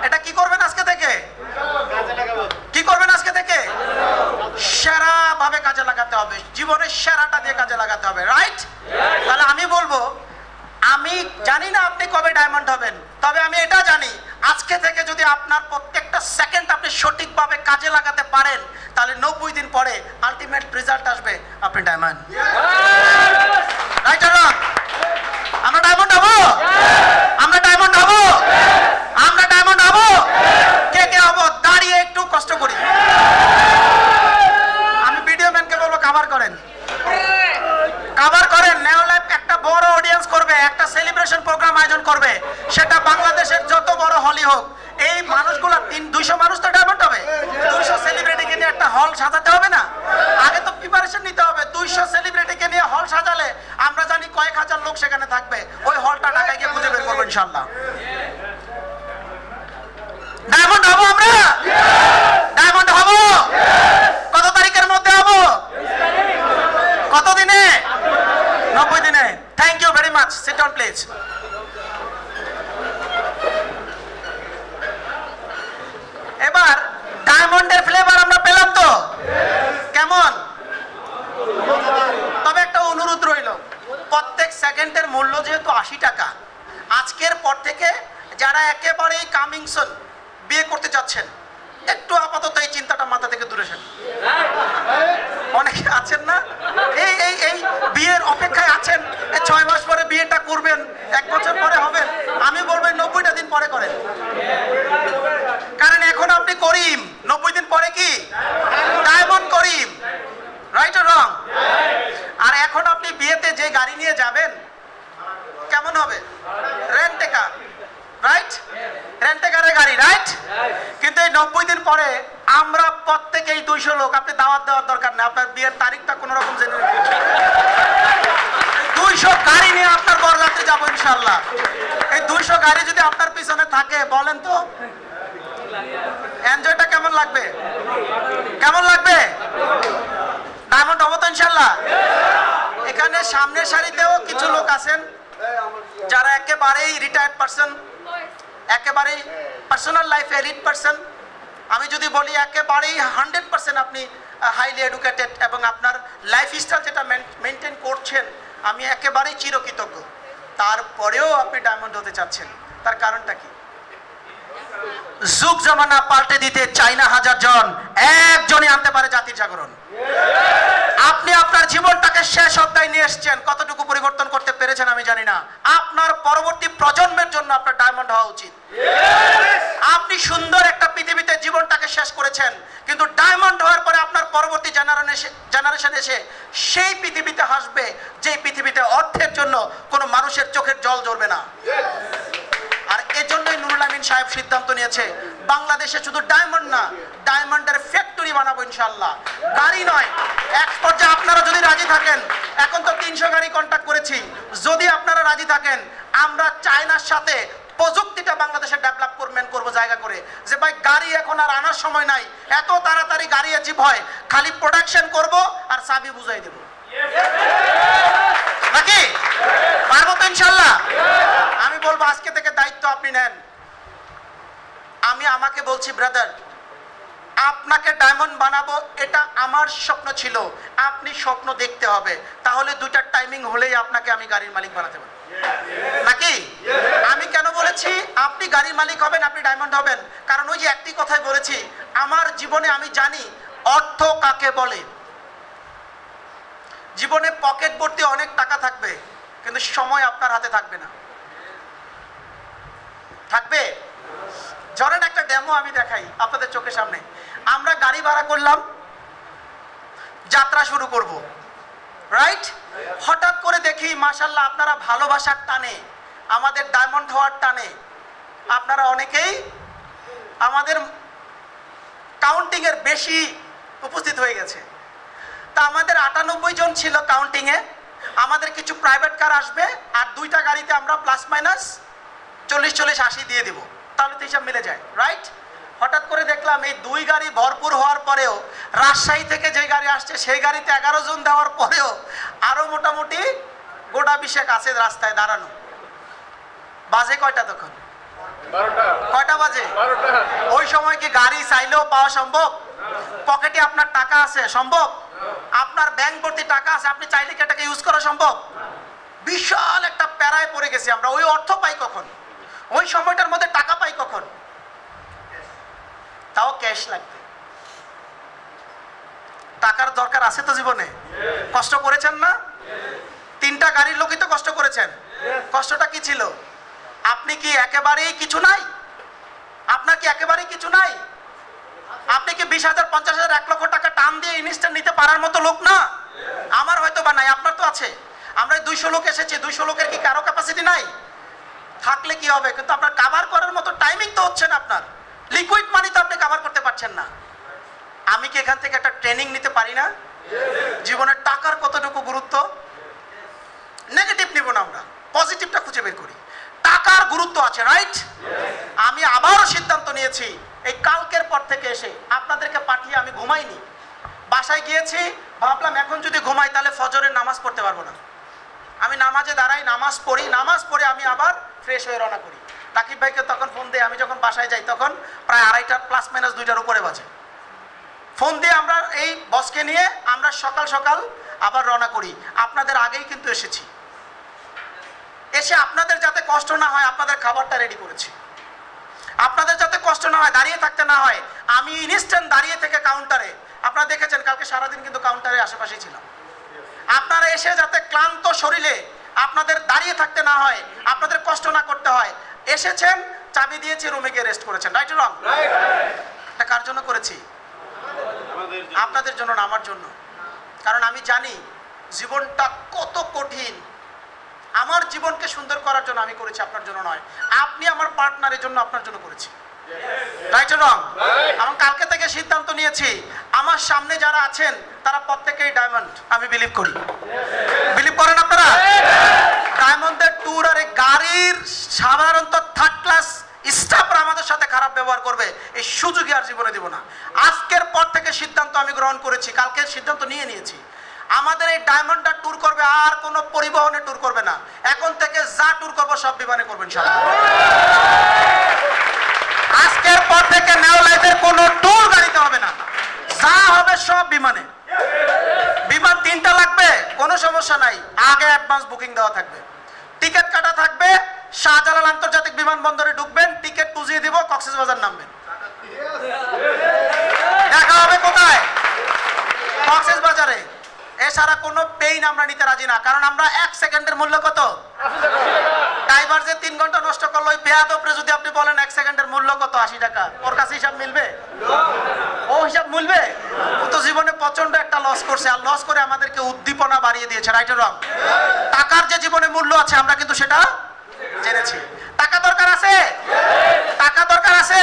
A: এটা কি করবেন আজকে থেকে? কি করবেন আজকে থেকে? সেরা ভাবে কাজে লাগাতে হবে। জীবনের সেরাটা দিয়ে কাজে লাগাতে হবে রাইট তাহলে আমি বলব, আমি জানি না আপনি কবে ডায়মন্ড হবেন, তবে আমি এটা জানি, আজকে থেকে যদি আপনার প্রত্যেকটা সেকেন্ড আপনি সঠিকভাবে কাজে লাগাতে পারেন, তাহলে নব্বই দিন পরে আলটিমেট রেজাল্ট আসবে, আপনি ডায়মন্ড রাইট আমরা ডায়মন্ড হব? আমরা ডায়মন্ড হব আমরা ডায়মন্ড হব কে কে হব কষ্ট করি। আমি ভিডিও ম্যানকে বলব কাভার করেন। কাভার করেন নেও লাইফ একটা বড় অডিয়েন্স করবে, একটা সেলিব্রেশন প্রোগ্রাম আয়োজন করবে। সেটা বাংলাদেশের যত বড় হলি হোক, এই মানুষগুলো তিন দুইশো মানুষ তো ডায়মন্ড হবে। দুইশো সেলিব্রিটিকে নিয়ে একটা হল সাজাতে হবে না? আগে তো প্রিপারেশন নিতে হবে। দুইশো সেলিব্রিটিকে নিয়ে হল সাজালে আমরা জানি কয়েক হাজার লোক সেখানে থাকবে। ওই হলটা ঢাকায় গিয়ে খুঁজে বের করব ইনশাল্লাহ ডায়মন্ড হব আমরা ডায়মন্ড হব কত তারিখের মধ্যে হব কত দিনে নব্বই দিনে মাচ সিট অন প্লিজ এবার ডায়মন্ডের ফ্লেভার আমরা পেলাম তো? কেমন? তবে একটা অনুরোধ রইল। প্রত্যেক সেকেন্ডের মূল্য যেহেতু আশি টাকা, আজকের পর থেকে যারা একেবারেই কামিংসন বিয়ে করতে যাচ্ছেন একটু আপাতত এই চিন্তাটা মাথা থেকে দূরে সেন আছেন না? এই এই এই বিয়ের অপেক্ষায় আছেন। ছয় মাস পরে বিয়েটা করবেন, এক বছর পরে হবেন। আমি বলবেন নব্বইটা দিন পরে করেন। কারণ এখন আপনি করিম। নব্বই দিন পরে কি? ডায়মন্ড করিম। রাইট রং আর এখন আপনি বিয়েতে যে গাড়ি নিয়ে যাবেন, কেমন হবে? রেন্টে কার রাইট রেন্টে কারের গাড়ি রাইট কিন্তু এই নব্বই দিন পরে আমরা প্রত্যেকেই দুইশো লোক আপনি দাওয়াত দেওয়ার দরকার নেই আপনার বিয়ের তারিখটা কোনো রকম জেনে দুইশো গাড়ি নিয়ে আপনার বরযাত্রী যাব ইনশাল্লাহ এই দুইশো গাড়ি যদি আপনার পিছনে থাকে বলেন তো। এনজয়টা কেমন লাগবে? কেমন লাগবে? ডায়মন্ড হব তো ইনশাল্লাহ এখানে সামনের সারিতেও কিছু লোক আছেন যারা একেবারেই রিটায়ার্ড পার্সন একেবারেই পার্সোনাল লাইফে রিড পার্সন আমি যদি বলি একেবারেই হান্ড্রেড পার্সেন্ট আপনি হাইলি এডুকেটেড এবং আপনার লাইফ স্টাইল যেটা মেনটেন করছেন, আমি একেবারেই চিরকৃতজ্ঞ। তারপরেও আপনি ডায়মন্ড হতে চাচ্ছেন। তার কারণটা কি? যুগ জমানা পাল্টে দিতে চাই না হাজার জন, একজনই আনতে পারে জাতির জাগরণ। আপনি আপনার জীবনটাকে শেষ অধ্যায় নিয়ে এসছেন, কতটুকু পরিবর্তন করতে পেরেছেন আমি জানি না। আপনার পরবর্তী প্রজন্মের জন্য আপনার ডায়মন্ড হওয়া উচিত। আপনি সুন্দর একটা পৃথিবীতে জীবনটাকে শেষ করেছেন, কিন্তু ডায়মন্ড হওয়ার পরে আপনার পরবর্তী জেনারেশন এসে সেই পৃথিবীতে হাসবে, যেই পৃথিবীতে অর্থের জন্য কোনো মানুষের চোখের জল জ্বলবে না। সাহেব সিদ্ধান্ত নিয়েছে, বাংলাদেশে শুধু ডায়মন্ড না ডায়মন্ডের ফ্যাক্টরি বানাবো ইনশাল্লাহ গাড়ি নয়, এক পর্যায়ে আপনারা যদি রাজি থাকেন, এখন তো তিনশো গাড়ি কন্ট্যাক্ট করেছি, যদি আপনারা রাজি থাকেন, আমরা চায়নার সাথে প্রযুক্তিটা বাংলাদেশে ডেভেলপ করবেন করব জায়গা করে। যে ভাই, গাড়ি এখন আর আনার সময় নাই, এত তাড়াতাড়ি গাড়ি অ্যাচিভ হয়, খালি প্রোডাকশন করব আর চাবি বুঝাই দেবো। নাকি? পারব তো ইনশাল্লাহ আমি বলব, আজকে থেকে দায়িত্ব আপনি নেন। আমি আমাকে বলছি ব্রাদার আপনাকে ডায়মন্ড বানাবো, এটা আমার স্বপ্ন ছিল। আপনি স্বপ্ন দেখতে হবে। তাহলে দুইটার টাইমিং হলেই আপনাকে আমি গাড়ির মালিক বানাতে পারি নাকি? আমি কেন বলেছি, আপনি গাড়ির মালিক হবেন, আপনি ডায়মন্ড হবেন। কারণ ওই যে একটি কথাই বলেছি, আমার জীবনে আমি জানি অর্থ কাকে বলে। জীবনে পকেট ভর্তি অনেক টাকা থাকবে, কিন্তু সময় আপনার হাতে থাকবে না। থাকবে? ধরেন একটা ডেমো আমি দেখাই আপনাদের চোখের সামনে। আমরা গাড়ি ভাড়া করলাম, যাত্রা শুরু করব। রাইট হঠাৎ করে দেখি মাশাল্লাহ আপনারা ভালোবাসার টানে, আমাদের ডায়মন্ড হওয়ার টানে। আপনারা অনেকেই আমাদের কাউন্টিং এর বেশি উপস্থিত হয়ে গেছে। তা আমাদের আটানব্বই জন ছিল কাউন্টিংয়ে আমাদের কিছু প্রাইভেট কার আসবে, আর দুইটা গাড়িতে আমরা প্লাস মাইনাস চল্লিশ চল্লিশ, আশি দিয়ে দিব। তাহলে তো হিসাব মিলে যায় রাইট হঠাৎ করে দেখলাম এই দুই গাড়ি ভরপুর হওয়ার পরেও রাজশাহী থেকে যে গাড়ি আসছে সেই গাড়িতে এগারো জন দেওয়ার পরেও আরও মোটামুটি গোটা বিশেক আছে রাস্তায় দাঁড়ানো। বাজে কয়টা তখন? কয়টা বাজে? ওই সময় কি গাড়ি চাইলেও পাওয়া সম্ভব? পকেটে আপনার টাকা আছে সম্ভব? আপনার ব্যাংক ভর্তি টাকা আছে আপনি চাইলে কি এটাকে ইউজ করা সম্ভব? বিশাল একটা প্যারায় পড়ে গেছি আমরা। ওই অর্থ পাই কখন? ওই সময়টার মধ্যে কখন তাও ক্যাশ লাগবে। টাকার দরকার আছে তো জীবনে? কষ্ট করেছেন না? তিনটা গাড়ির লোকই তো কষ্ট করেছেন। কষ্টটা কি ছিল? আপনি কি একেবারেই কিছু নাই? আপনার কি একেবারেই কিছু নাই? আপনি কি বিশ হাজার, পঞ্চাশ হাজার, এক লক্ষ টাকা টান দিয়ে ইনস্ট্যান্ট নিতে পারার মতো লোক না? আমার হয়তো বা নাই, আপনার তো আছে। আমরা দুইশো লোক এসেছি, দুইশো লোকের কি কারও ক্যাপাসিটি নাই? থাকলে কি হবে? কিন্তু আপনার কাভার করার মতো টাইমিং তো হচ্ছে না আপনার। লিকুইড মানি তো আপনি কাভার করতে পারছেন না। আমি কি এখান থেকে একটা ট্রেনিং নিতে পারি না? জীবনের টাকার কতটুকু গুরুত্ব? নেগেটিভ নিব না আমরা। পজিটিভটা খুঁজে বের করি। টাকার গুরুত্ব আছে রাইট আমি আবারও সিদ্ধান্ত নিয়েছি, এই কালকের পর থেকে এসে আপনাদেরকে পাঠিয়ে আমি ঘুমাইনি। বাসায় গিয়েছি, ভাবলাম এখন যদি ঘুমাই তাহলে ফজরের নামাজ পড়তে পারব না। আমি নামাজে দাঁড়াই, নামাজ পড়ি, নামাজ পড়ে আমি আবার ফ্রেশ হয়ে রওনা করি। রাকিব ভাইকে তখন ফোন দিয়ে আমি যখন বাসায় যাই, তখন প্রায় আড়াইটা প্লাস মাইনাস দুইটার উপরে বাজে। ফোন দিয়ে আমরা এই বসকে নিয়ে আমরা সকাল সকাল আবার রওনা করি। আপনাদের আগেই কিন্তু এসেছি। এসে আপনাদের যাতে কষ্ট না হয়, আপনাদের খাবারটা রেডি করেছি। আপনাদের যাতে কষ্ট না হয়, দাঁড়িয়ে থাকতে না হয়, আমি ইনস্ট্যান্ট দাঁড়িয়ে থেকে কাউন্টারে আপনারা দেখেছেন, কালকে সারাদিন কিন্তু কাউন্টারে আশেপাশেই ছিলাম। আপনারা এসে যাতে ক্লান্ত শরীরে আপনাদের দাঁড়িয়ে থাকতে না হয়, আপনাদের কষ্ট না করতে হয়। এসেছেন, চাবি দিয়েছি রুমে গিয়ে রেস্ট করেছেন। রাইট রং এটা কার জন্য করেছি? আপনাদের জন্য না, আমার জন্য। কারণ আমি জানি, জীবনটা কত কঠিন। আমার জীবনকে সুন্দর করার জন্য আমি করেছি, আপনার জন্য নয়। আপনি আমার পার্টনারের জন্য আপনার জন্য করেছি। রাইট রং এবং কালকে থেকে সিদ্ধান্ত নিয়েছি, আমার সামনে যারা আছেন, তারা প্রত্যেকেই ডায়মন্ড আমি বিলিভ করি। বিলিভ করেন আপনারা? ডায়মন্ডের ট্যুর আর গাড়ির সাধারণত থার্ড ক্লাস স্টাফরা আমাদের সাথে খারাপ ব্যবহার করবে, এই সুযোগই আর জীবনে দিব না। আজকের পর থেকে সিদ্ধান্ত আমি গ্রহণ করেছি, কালকে সিদ্ধান্ত নিয়ে নিয়েছি। আমাদের এই ডায়মন্ডটা ট্যুর করবে, আর কোনো পরিবহনে ট্যুর করবে না। এখন থেকে যা ট্যুর করব, সব বিমানে করবেন ইনশাআল্লাহ আজকের পর থেকে নেও লাইফের কোনো ট্যুর গাড়িতে হবে না। যা হবে সব বিমানে। বিমান তিনটা লাগবে, কোনো সমস্যা নাই। আগে অ্যাডভান্স বুকিং দেওয়া থাকবে। টিকিট কাটা থাকবে, শাহজালাল আন্তর্জাতিক বিমানবন্দরে ঢুকবেন, টিকিট বুঝিয়ে দিব, কক্সবাজার নামবেন। দেখা হবে কোথায়? কক্সবাজারে। এছাড়া কোনো পেইন আমরা নিতে রাজি না। কারণ আমরা এক সেকেন্ডের মূল্য কত? ড্রাইভার যে তিন ঘণ্টা নষ্ট করল ওই বেয়াদপরে যদি আপনি বলেন এক সেকেন্ডের মূল্য কত? আশি টাকা। ওর কাছে হিসাব মিলবে? ও হিসাব মিলবে? ও তো জীবনে প্রচণ্ড একটা লস করছে আর লস করে আমাদেরকে উদ্দীপনা বাড়িয়ে দিয়েছে রাইট রং টাকার যে জীবনে মূল্য আছে আমরা কিন্তু সেটা জেনেছি। টাকা দরকার আছে? টাকা দরকার আছে?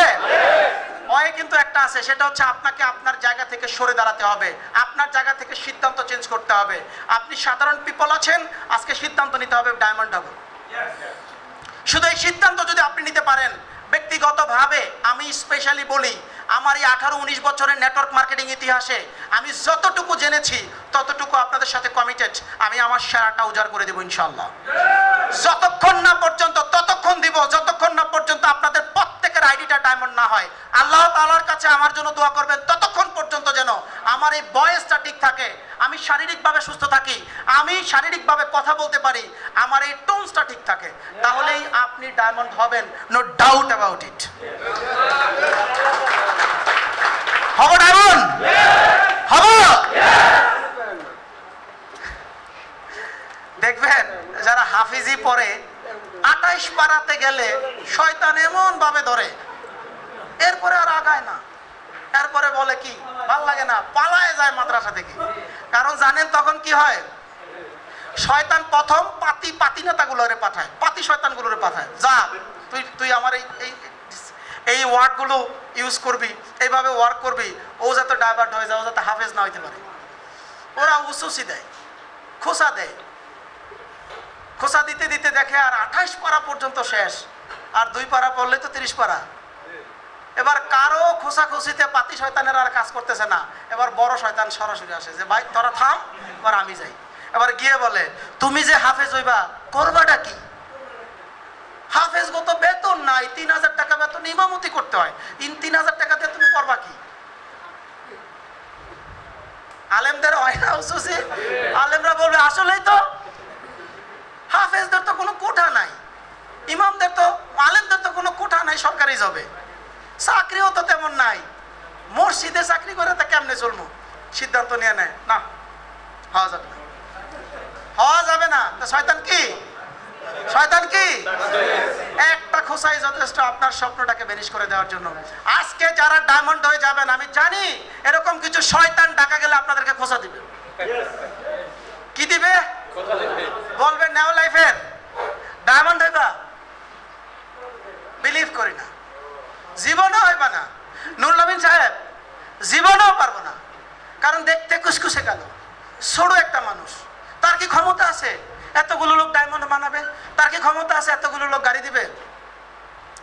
A: ভয় কিন্তু একটা আছে সেটা হচ্ছে আপনাকে আপনার জায়গা থেকে সরে দাঁড়াতে হবে। আপনার জায়গা থেকে সিদ্ধান্ত চেঞ্জ করতে হবে। আপনি সাধারণ পিপল আছেন আজকে সিদ্ধান্ত নিতে হবে ডায়মন্ড হব শুধু এই সিদ্ধান্ত যদি আপনি নিতে পারেন ব্যক্তিগতভাবে আমি স্পেশালি বলি আমার এই আঠারো উনিশ বছরের নেটওয়ার্ক মার্কেটিং ইতিহাসে আমি যতটুকু জেনেছি ততটুকু আপনাদের সাথে কমিটেড আমি আমার সেরাটা উজাড় করে দেবো ইনশাল্লাহ যতক্ষণ না পর্যন্ত ততক্ষণ দিব যতক্ষণ না পর্যন্ত আপনাদের প্রত্যেকের আইডিটা ডায়মন্ড না হয়। আল্লাহ তাআলার কাছে আমার জন্য দোয়া করবেন ততক্ষণ পর্যন্ত যেন আমার এই বয়সটা ঠিক থাকে, আমি শারীরিকভাবে সুস্থ থাকি, আমি শারীরিকভাবে কথা বলতে পারি, আমার এই টোনসটা ঠিক থাকে। তাহলেই আপনি ডায়মন্ড হবেন নো ডাউট অ্যাবাউট ইট হব ডায়মন্ড হব? দেখবেন, যারা হাফিজি পড়ে আটাইশ পাড়াতে গেলে শয়তান এমন ভাবে ধরে। এরপরে আর আগায় না। এরপরে বলে কি, ভালো লাগে না, পালায় যায় মাদ্রাসা থেকে। কারণ জানেন তখন কি হয়? শয়তান প্রথম পাতি পাতি নেতাগুলোরে পাঠায়, পাতি শয়তানগুলোরে পাঠায়। যা, তুই তুই আমার এই এই ওয়ার্ডগুলো ইউজ করবি, এইভাবে ওয়ার্ক করবি, ও যাতে ডাইভার্ট হয়ে যায়, ও যাতে হাফেজ না হইতে পারে। ওরা উসুসি দেয়, খোসা দেয়। খোসা দিতে দিতে দেখে আর আঠাইশ পারা পর্যন্ত শেষ। আর দুই পারা পড়লে তো তিরিশ পারা। এবার কারও খোসাখুসিতে পাতি শয়তানের আর কাজ করতেছে না। এবার বড় শয়তান সরাসরি আসে যে, ভাই, তোরা থাম, এবার আমি যাই। এবার গিয়ে বলে, তুমি যে হাফেজ হইবা, করবাটা কি? হাফেজ গত বেতন নাই, তিন হাজার টাকা বেতন ইমামতি করতে হয়। ইন তিন হাজার টাকাতে তুমি করবা কি? আলেমদের হয় না আলেমরা বলবে, আসলেই তো হাফেজদের তো কোনো কোঠা নাই। ইমামদের তো, আলেমদের তো কোনো কোঠা নাই সরকারি জবে। চাকরিও তো তেমন নাই। মসজিদে চাকরি করে তা কেমনে চলবো? সিদ্ধান্ত নিয়ে নেয়। না, হওয়া যাবে না। হওয়া যাবে না। তা শয়তান কি? শয়তান কি? একটা খোসাই যথেষ্ট আপনার স্বপ্নটাকে বেরিশ করে দেওয়ার জন্য। আজকে যারা ডায়মন্ড হয়ে যাবেন, আমি জানি এরকম কিছু শয়তান ডাকা গেলে আপনাদেরকে খোসা দিবে। কি দিবে? বলবেন নেও লাইফের। ডায়মন্ড হইবা। বিলিভ করি না। জীবনও হইবা না। নুর নবীন সাহেব, জীবনও পারব না। কারণ দেখতে কুসকুসে গেল। ছোট একটা মানুষ। তার কি ক্ষমতা আছে? এতগুলো লোক ডায়মন্ড বানাবে? তার কি ক্ষমতা আছে? এতগুলো লোক গাড়ি দিবে?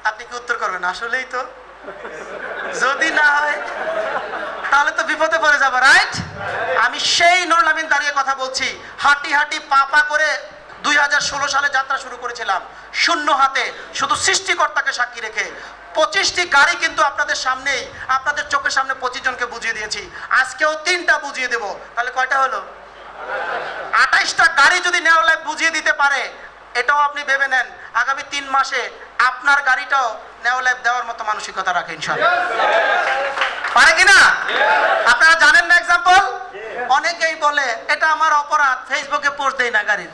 A: আপনি কি উত্তর করবেন? আসলেই তো। যদি না হয় তাহলে তো বিপদে পড়ে যাব রাইট আমি সেই নুরুল আমিন দাঁড়িয়ে কথা বলছি। হাঁটি হাঁটি পা পা করে দুই হাজার ষোলো সালে যাত্রা শুরু করেছিলাম। শূন্য হাতে, শুধু সৃষ্টিকর্তাকে সাক্ষী রেখে। পঁচিশটি গাড়ি কিন্তু আপনাদের সামনেই, আপনাদের চোখের সামনে পঁচিশ জনকে বুঝিয়ে দিয়েছি। আজকেও তিনটা বুঝিয়ে দেব। তাহলে কয়টা হলো? আঠাইশটা গাড়ি যদি নেওয়ালায় বুঝিয়ে দিতে পারে, এটাও আপনি ভেবে নেন। আগামী তিন মাসে আপনার গাড়িটাও নেওয়ালায় দেওয়ার মতো মানসিকতা রাখে ইনশাল্লাহ পারে কিনা? আপনারা জানেন না এক্সাম্পল অনেকেই বলে এটা আমার অপরাধ ফেসবুকে পোস্ট দেয় না গাড়ির।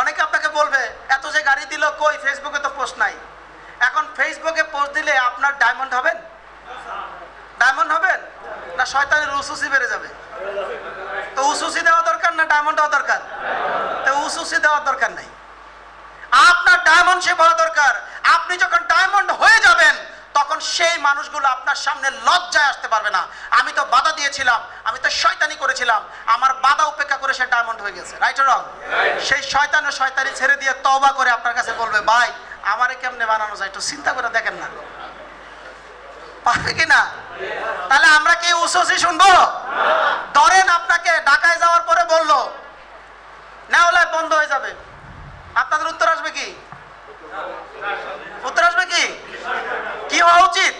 A: অনেকে আপনাকে বলবে এত যে গাড়ি দিল কই ফেসবুকে তো পোস্ট নাই। এখন ফেসবুকে পোস্ট দিলে আপনার ডায়মন্ড হবেন? ডায়মন্ড হবেন? না শয়তানের উসুসি বেড়ে যাবে? তো উসুসি দেওয়া দরকার না ডায়মন্ড দেওয়া দরকার? তো উসুসি দেওয়ার দরকার নাই। আপনার ডায়মন্ড শেপ হওয়া দরকার। আপনি যখন ডায়মন্ড হয়ে যাবেন তখন সেই মানুষগুলো আপনার সামনে লজ্জায় আসতে পারবে না। আমি তো বাধা দিয়েছিলাম আমি তো শয়তানি করেছিলাম। আমার বাধা উপেক্ষা করে সে ডায়মন্ড হয়ে গেছে। রাইট রং সেই শয়তান ও শয়তানি ছেড়ে দিয়ে তওবা করে আপনার কাছে বলবে ভাই আমারে কেমনে বানানো যায় একটু চিন্তা করে দেখেন না। পারবে কি না? তাহলে আমরা কি উসসি শুনব? ধরেন আপনাকে ঢাকায় যাওয়ার পরে বলল নেওয়ালায় বন্ধ হয়ে যাবে। আপনাদের উত্তর আসবে কি? উত্তর আসবে কি? কি হওয়া উচিত?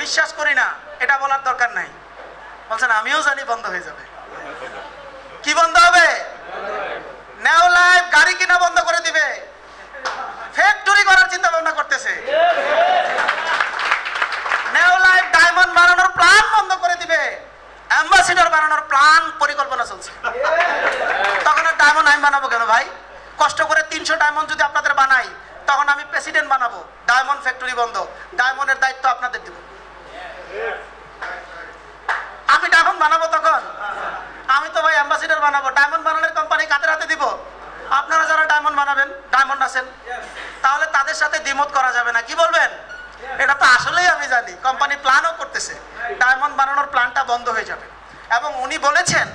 A: বিশ্বাস করি না, এটা বলার দরকার নাই। বলছেন, আমিও জানি বন্ধ হয়ে যাবে। কি বন্ধ হবে? নেওলায় গাড়ি কিনা বন্ধ করে দিবে। ফ্যাক্টরি করার চিন্তা ভাবনা করতেছে। নেওলায় ডায়মন্ড বানানোর প্ল্যান বন্ধ করে দিবে। অ্যাম্বাসিডর বানানোর প্ল্যান পরিকল্পনা চলছে। তখন আর ডায়মন্ড আমি বানাবো কেন ভাই? কষ্ট করে তিনশো ডায়মন্ড যদি আপনাদের বানাই, তখন আমি প্রেসিডেন্ট বানাবো। ডায়মন্ড ফ্যাক্টরি বন্ধ। ডায়মন্ডের দায়িত্ব আপনাদের দেব। আমি ডায়মন্ড বানাবো তখন? আমি তো ভাই অ্যাম্বাসিডার বানাবো। ডায়মন্ড বানানোর কোম্পানি কাদের হাতে দিব? আপনারা যারা ডায়মন্ড বানাবেন, ডায়মন্ড আছেন, তাহলে তাদের সাথে দ্বিমত করা যাবে না। কি বলবেন? এটা তো আসলেই আমি জানি। কোম্পানি প্ল্যানও করতেছে। ডায়মন্ড বানানোর প্ল্যানটা বন্ধ হয়ে যাবে। এবং উনি বলেছেন,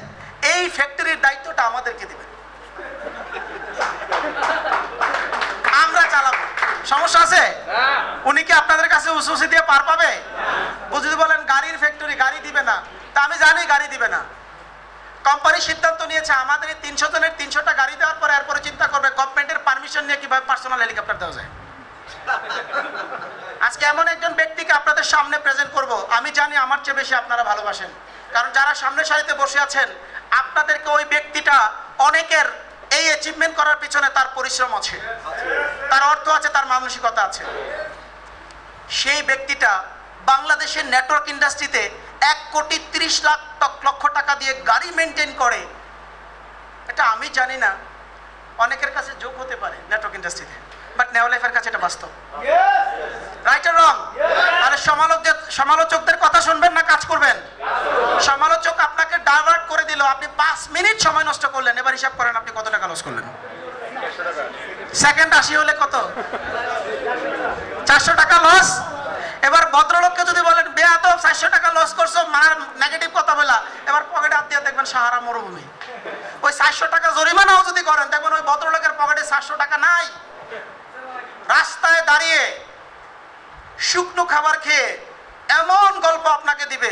A: এই ফ্যাক্টরির দায়িত্বটা আমাদেরকে দিবেন আমরা চালাবো সমস্যা আছে? উনি কি আপনাদের কাছে উসুসি দিয়ে পার পাবে? ও যদি বলেন গাড়ির ফ্যাক্টরি গাড়ি দিবে না। তা আমি জানি গাড়ি দিবে না। কোম্পানি সিদ্ধান্ত নিয়েছে আমাদের এই তিনশো জনের তিনশোটা গাড়ি দেওয়ার পরে এরপরে চিন্তা করবে গভর্নমেন্টের পারমিশন নিয়ে কীভাবে পার্সোনাল হেলিকপ্টার দেওয়া যায়। আজকে এমন একজন ব্যক্তিকে আপনাদের সামনে প্রেজেন্ট করব। আমি জানি আমার চেয়ে বেশি আপনারা ভালোবাসেন। কারণ যারা সামনের সারিতে বসে আছেন আপনাদেরকে ওই ব্যক্তিটা অনেকের এই অ্যাচিভমেন্ট করার পিছনে তার পরিশ্রম আছে। তার অর্থ আছে, তার মানসিকতা আছে। সেই ব্যক্তিটা বাংলাদেশের নেটওয়ার্ক ইন্ডাস্ট্রিতে এক কোটি তিরিশ লাখ লক্ষ টাকা দিয়ে গাড়ি মেনটেন করে। এটা আমি জানি না, অনেকের কাছে যোগ হতে পারে নেটওয়ার্ক ইন্ডাস্ট্রিতে বাট নেওলাইফের কাছে এটা বাস্তব। রাইট আর রং আরে সমালোচক, সমালোচকদের কথা শুনবেন না, কাজ করবেন? সমালোচক আপনাকে ডাইভার্ট করে দিল। আপনি পাঁচ মিনিট সময় নষ্ট করলেন। এবার হিসাব করেন আপনি কত টাকা লস করলেন? সেকেন্ড আশি হলে কত? চারশো টাকা লস এবার ভদ্রলোককে যদি বলেন বেয়াত চারশো টাকা লস করছ, মার নেগেটিভ কথা বলা। এবার পকেটে হাত দিয়ে দেখবেন সাহারা মরুভূমি। ওই চারশো টাকা জরিমানাও যদি করেন, দেখবেন ওই ভদ্রলোকের পকেটে চারশো টাকা নাই। রাস্তায় দাঁড়িয়ে শুকনো খাবার খেয়ে এমন গল্প আপনাকে দিবে।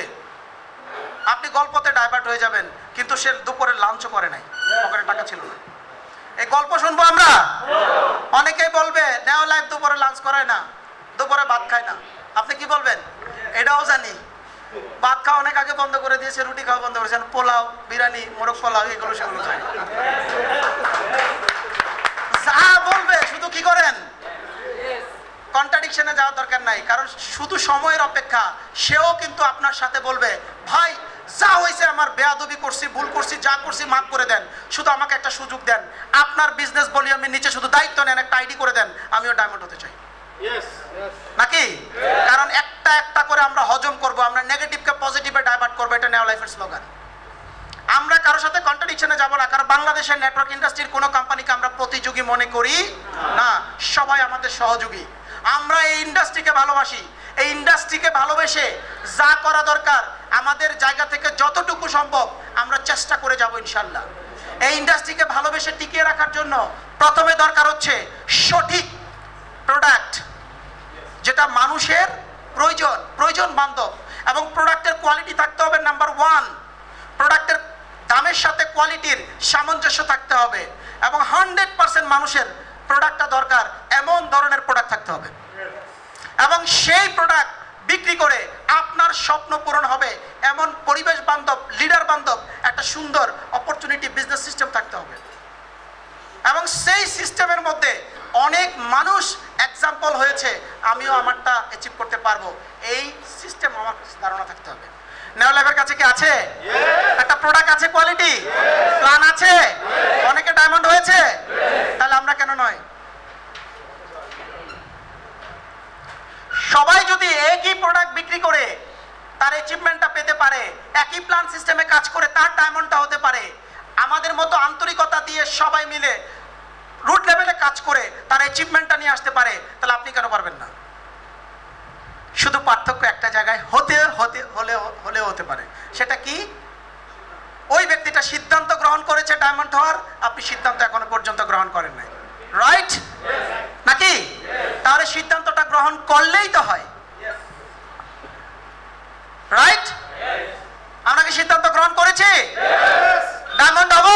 A: আপনি গল্পতে ডাইভার্ট হয়ে যাবেন, কিন্তু সে দুপুরে লাঞ্চও করে নাই। পকেটে টাকা ছিল না। এই গল্প শুনব আমরা? অনেকেই বলবে, নেও লাইফ দুপুরে লাঞ্চ করায় না, দুপুরে ভাত খায় না। আপনি কি বলবেন? এটাও জানি। ভাত খাওয়া অনেক আগে বন্ধ করে দিয়েছে, রুটি খাওয়া বন্ধ করেছেন পোলাও, বিরিয়ানি, মোরগ পোলাও, এগুলো সেগুলো খায় যা বলবে, শুধু কি করেন? কন্ট্রাডিকশনে যাওয়ার দরকার নাই কারণ শুধু সময়ের অপেক্ষা সেও কিন্তু আপনার সাথে বলবে ভাই যা হয়েছে আমার বেয়াদবি করছি ভুল করছি যা করছি মাফ করে দেন। শুধু আমাকে একটা সুযোগ দেন। আপনার বিজনেস ভলিউমের নিচে শুধু দায়িত্ব নেন একটা আইডি করে দেন আমিও ডায়মন্ড হতে চাই। নাকি? কারণ একটা একটা করে আমরা হজম করব আমরা নেগেটিভকে পজিটিভে ডাইভার্ট করব এটা নেওয়া লাইফের স্লোগান আমরা কারোর সাথে কন্ট্রাডিকশনে যাব না কারণ বাংলাদেশের নেটওয়ার্ক ইন্ডাস্ট্রির কোনো কোম্পানিকে আমরা প্রতিযোগী মনে করি না। সবাই আমাদের সহযোগী। আমরা এই ইন্ডাস্ট্রিকে ভালোবাসি। এই ইন্ডাস্ট্রিকে ভালোবেসে যা করা দরকার, আমাদের জায়গা থেকে যতটুকু সম্ভব আমরা চেষ্টা করে যাব ইনশাল্লাহ এই ইন্ডাস্ট্রিকে ভালোবেসে টিকিয়ে রাখার জন্য প্রথমে দরকার হচ্ছে সঠিক প্রোডাক্ট যেটা মানুষের প্রয়োজন প্রয়োজন বান্ধব এবং প্রোডাক্টের কোয়ালিটি থাকতে হবে নাম্বার ওয়ান প্রোডাক্টের দামের সাথে কোয়ালিটির সামঞ্জস্য থাকতে হবে এবং হান্ড্রেড পার্সেন্ট মানুষের প্রোডাক্টটা দরকার, এমন ধরনের প্রোডাক্ট থাকতে হবে। এবং সেই প্রোডাক্ট বিক্রি করে আপনার স্বপ্ন পূরণ হবে। এমন পরিবেশ বান্ধব লিডার বান্ধব, একটা সুন্দর অপরচুনিটি বিজনেস সিস্টেম থাকতে হবে। এবং সেই সিস্টেমের মধ্যে অনেক মানুষ এক্সাম্পল হয়েছে, আমিও আমারটা অ্যাচিভ করতে পারব। এই সিস্টেম আমার ধারণা থাকতে হবে। নেওয়ালাইফের কাছে কি আছে? একটা প্রোডাক্ট আছে কোয়ালিটি প্ল্যান আছে? অনেকে ডায়মন্ড হয়েছে? তাহলে আমরা কেন নয়? সবাই যদি একই প্রোডাক্ট বিক্রি করে তার অ্যাচিভমেন্টটা পেতে পারে একই প্ল্যান সিস্টেমে কাজ করে তার ডায়মন্ডটা হতে পারে আমাদের মতো আন্তরিকতা দিয়ে সবাই মিলে রুট লেভেলে কাজ করে তার অ্যাচিভমেন্টটা নিয়ে আসতে পারে তাহলে আপনি কেন পারবেন না? শুধু পার্থক্য একটা জায়গায় হতে হতে, হলে, হলেও হতে পারে। সেটা কি? ওই ব্যক্তিটা সিদ্ধান্ত গ্রহণ করেছে ডায়মন্ড হওয়ার, আপনি সিদ্ধান্ত এখনও পর্যন্ত গ্রহণ করেন নাই। রাইট নাকি? তাহলে সিদ্ধান্তটা গ্রহণ করলেই তো হয়। রাইট আমরা কি সিদ্ধান্ত গ্রহণ করেছি? ডায়মন্ড হব?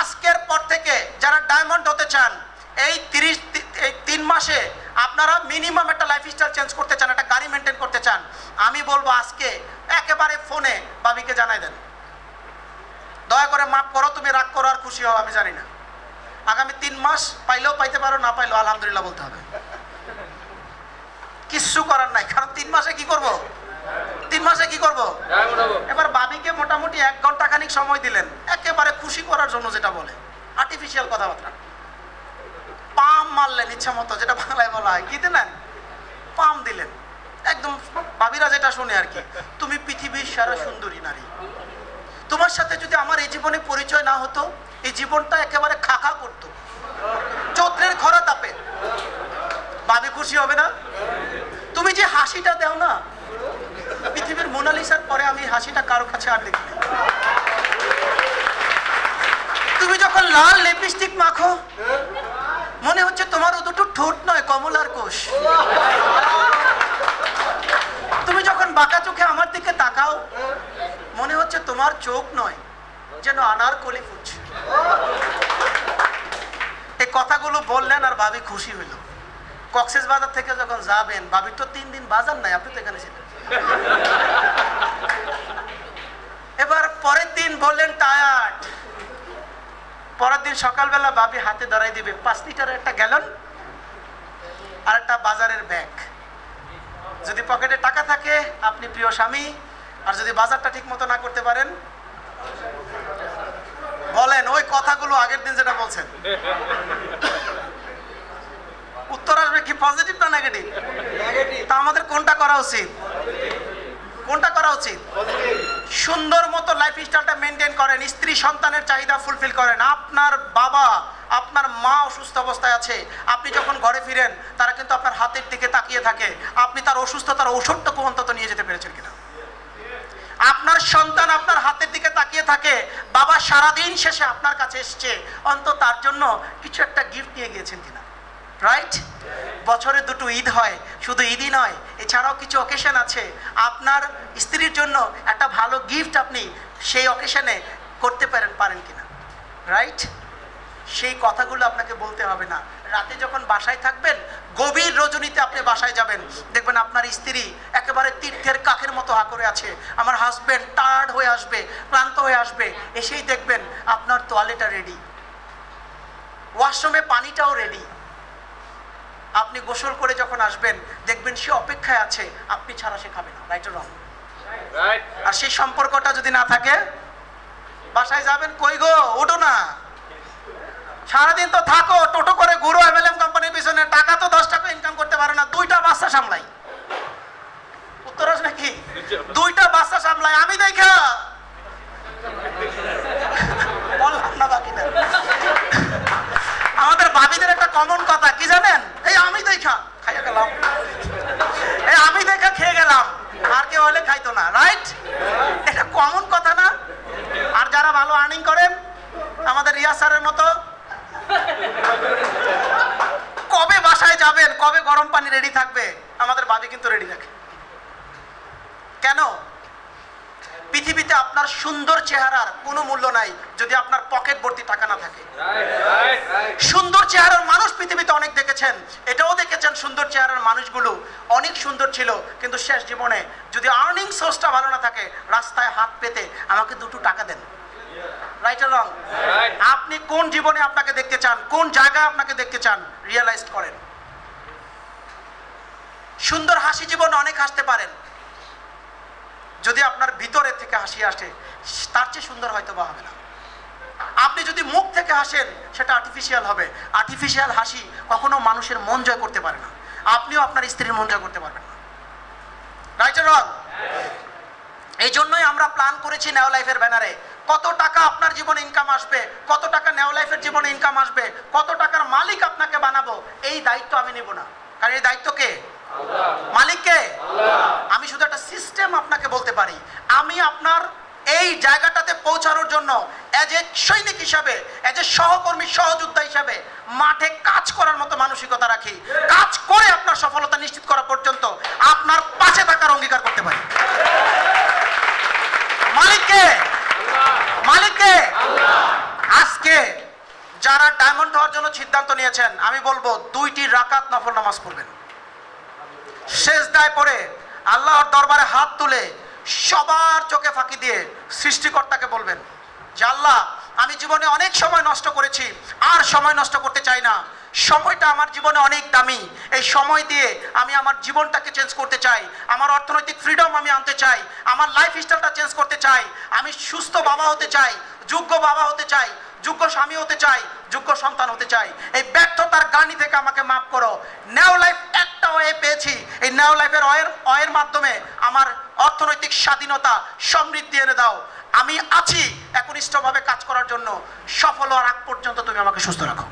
A: আজকের পর থেকে যারা ডায়মন্ড হতে চান, এই তিরিশ, এই তিন মাসে আপনারা মিনিমাম একটা লাইফস্টাইল চেঞ্জ করতে চান একটা গাড়ি মেনটেন করতে চান আমি বলব আজকে একেবারে ফোনে বাবিকে জানাই দেন। দয়া করে মাফ করো তুমি রাগ করো আর খুশি হও আমি জানি না। আগামী তিন মাস পাইলেও পাইতে পারো না পাইলেও আলহামদুলিল্লাহ বলতে হবে। কিচ্ছু করার নাই কারণ তিন মাসে কি করব? তিন মাসে কি করব? এবার বাবিকে মোটামুটি এক ঘণ্টা খানিক সময় দিলেন একেবারে খুশি করার জন্য যেটা বলে আর্টিফিশিয়াল কথাবার্তা। পাম মারলেন ইচ্ছা মতো, যেটা বাংলায় বলা হয়। কি দিলেন? পাম দিলেন। একদম বাবিরা যেটা শুনে আর কি, তুমি পৃথিবীর সেরা সুন্দরী নারী। তোমার সাথে যদি আমার এই জীবনে পরিচয় না হতো, এই জীবনটা একেবারে খাখা করতো। চৌদ্রের খরা তাপে। বাবি খুশি হবে না? তুমি যে হাসিটা দাও না, পৃথিবীর মোনালিসার পরে আমি হাসিটা কারও কাছে আর দেখি তুমি যখন লাল লিপস্টিক মাখো মনে হচ্ছে তোমারও দুটো ঠোঁট নয় কমলার কোষ। তুমি যখন বাঁকা চোখে আমার দিকে তাকাও, মনে হচ্ছে তোমার চোখ নয়, যেন আনার কলি ফুটছে এই কথাগুলো বললেন আর ভাবি খুশি হইল। কক্সেস বাজার থেকে যখন যাবেন ভাবির তো তিন দিন বাজার নাই, আপনি তো এখানে ছিলেন। এবার পরের দিন বললেন, টায়ার্ড। পরের দিন সকালবেলা ভাবি হাতে ধরাই দিবে। পাঁচ লিটারের একটা গ্যালন আর একটা বাজারের ব্যাগ। যদি পকেটে টাকা থাকে আপনি প্রিয় স্বামী আর যদি বাজারটা ঠিক মতো না করতে পারেন বলেন ওই কথাগুলো আগের দিন যেটা বলছেন। উত্তর আসবে কি পজিটিভ না নেগেটিভ তা আমাদের কোনটা করা উচিত? কোনটা করা উচিত? সুন্দর মতো লাইফ স্টাইলটা মেনটেন করেন, স্ত্রী সন্তানের চাহিদা ফুলফিল করেন। আপনার বাবা, আপনার মা অসুস্থ অবস্থায় আছে, আপনি যখন ঘরে ফিরেন, তারা কিন্তু আপনার হাতের দিকে তাকিয়ে থাকে, আপনি তার অসুস্থতার ঔষধটুকু অন্তত নিয়ে যেতে পেরেছেন কিনা? আপনার সন্তান আপনার হাতের দিকে তাকিয়ে থাকে, বাবা সারাদিন শেষে আপনার কাছে এসছে, অন্তত তার জন্য কিছু একটা গিফট নিয়ে গিয়েছেন কিনা? রাইট বছরে দুটো ঈদ হয়, শুধু ঈদই নয়, এছাড়াও কিছু অকেশন আছে। আপনার স্ত্রীর জন্য একটা ভালো গিফট আপনি সেই অকেশনে করতে পারেন পারেন কিনা? রাইট সেই কথাগুলো আপনাকে বলতে হবে না। রাতে যখন বাসায় থাকবেন, গভীর রজনীতে আপনি বাসায় যাবেন। দেখবেন আপনার স্ত্রী একেবারে তীর্থের কাকের মতো হা করে আছে। আমার হাজব্যান্ড টায়ার্ড হয়ে আসবে, ক্লান্ত হয়ে আসবে। এসেই দেখবেন আপনার তোয়ালেটা রেডি ওয়াশরুমে পানিটাও রেডি আপনি গোসল করে যখন আসবেন দেখবেন সে অপেক্ষায় আছে আপনি ছাড়া সে খাবে না রাইট রং আর সেই সম্পর্কটা যদি না থাকে বাসায় যাবেন কই গো? ওঠো না। সারাদিন তো থাকো টোটো করে ঘুরো এমএলএম কোম্পানির পিছনে। টাকা তো দশ টাকা ইনকাম করতে পারো না দুইটা বাচ্চা সামলাই। উত্তর আসবে কি? দুইটা বাচ্চা সামলাই আমি দেখা বললাম না বাকিটা। আমাদের ভাবিদের কমন কথা, কি জানেন? এই আমি দেখা, খাইয়া গেলাম। এই আমি দেখা খেয়ে গেলাম। আর কেউ হলে খাইতো না রাইট এটা কমন কথা না? আর যারা ভালো আর্নিং করেন, আমাদের রিয়া স্যারের মতো, কবে বাসায় যাবেন? কবে গরম পানি রেডি থাকবে? আমাদের বাবি কিন্তু রেডি থাকে। কেন? পৃথিবীতে আপনার সুন্দর চেহারার কোনো মূল্য নাই যদি আপনার পকেট ভর্তি টাকা না থাকে। সুন্দর চেহারার মানুষ পৃথিবীতে অনেক দেখেছেন। এটাও দেখেছেন সুন্দর চেহারার মানুষগুলো অনেক সুন্দর ছিল, কিন্তু শেষ জীবনে যদি আর্নিং সোর্সটা ভালো না থাকে, রাস্তায় হাত পেতে আমাকে দুটো টাকা দেন। রাইট রং আপনি কোন জীবনে আপনাকে দেখতে চান, কোন জায়গায় আপনাকে দেখতে চান রিয়েলাইজ করেন। সুন্দর হাসি জীবনে অনেক হাসতে পারেন। যদি আপনার ভিতরে থেকে হাসি আসে, তার চেয়ে সুন্দর হয়তো বা হবে না। আপনি যদি মুখ থেকে হাসেন, সেটা আর্টিফিশিয়াল হবে। আর্টিফিশিয়াল হাসি কখনো মানুষের মন জয় করতে পারে না। আপনিও আপনার স্ত্রীর মন জয় করতে পারবেন না। রাইট রং এই জন্যই আমরা প্ল্যান করেছি নেও লাইফের ব্যানারে কত টাকা আপনার জীবনে ইনকাম আসবে, কত টাকা নেও লাইফের জীবনে ইনকাম আসবে, কত টাকার মালিক আপনাকে বানাবো, এই দায়িত্ব আমি নেব না। কারণ এই দায়িত্ব কে? মালিককে? আমি শুধু একটা সিস্টেম আপনাকে বলতে পারি। আমি আপনার এই জায়গাটাতে পৌঁছানোর জন্য অ্যাজ এ সৈনিক হিসাবে অ্যাজ এ সহকর্মী, সহযোদ্ধা হিসাবে মাঠে কাজ করার মতো মানসিকতা রাখি। কাজ করে আপনার সফলতা নিশ্চিত করা পর্যন্ত আপনার পাশে থাকার অঙ্গীকার করতে পারি। মালিককে? মালিককে? আজকে যারা ডায়মন্ড হওয়ার জন্য সিদ্ধান্ত নিয়েছেন, আমি বলব দুইটি রাকাত নফল নামাজ পড়বেন। শেষ দায় পড়ে আল্লাহর দরবারে হাত তুলে সবার চোখে ফাঁকি দিয়ে সৃষ্টিকর্তাকে বলবেন যে, আল্লাহ, আমি জীবনে অনেক সময় নষ্ট করেছি, আর সময় নষ্ট করতে চাই না। সময়টা আমার জীবনে অনেক দামি। এই সময় দিয়ে আমি আমার জীবনটাকে চেঞ্জ করতে চাই। আমার অর্থনৈতিক ফ্রিডম আমি আনতে চাই। আমার লাইফ স্টাইলটা চেঞ্জ করতে চাই। আমি সুস্থ বাবা হতে চাই, যোগ্য বাবা হতে চাই। যোগ্য স্বামী হতে চাই, যোগ্য সন্তান হতে চাই। এই ব্যর্থতার গানি থেকে আমাকে মাফ করো। নেও লাইফ একটা ওয়ে পেয়েছি। এই নেও লাইফের অয়ের অয়ের মাধ্যমে আমার অর্থনৈতিক স্বাধীনতা সমৃদ্ধি এনে দাও। আমি আছি একনিষ্ঠভাবে কাজ করার জন্য। সফল হওয়ার আগ পর্যন্ত তুমি আমাকে সুস্থ রাখো।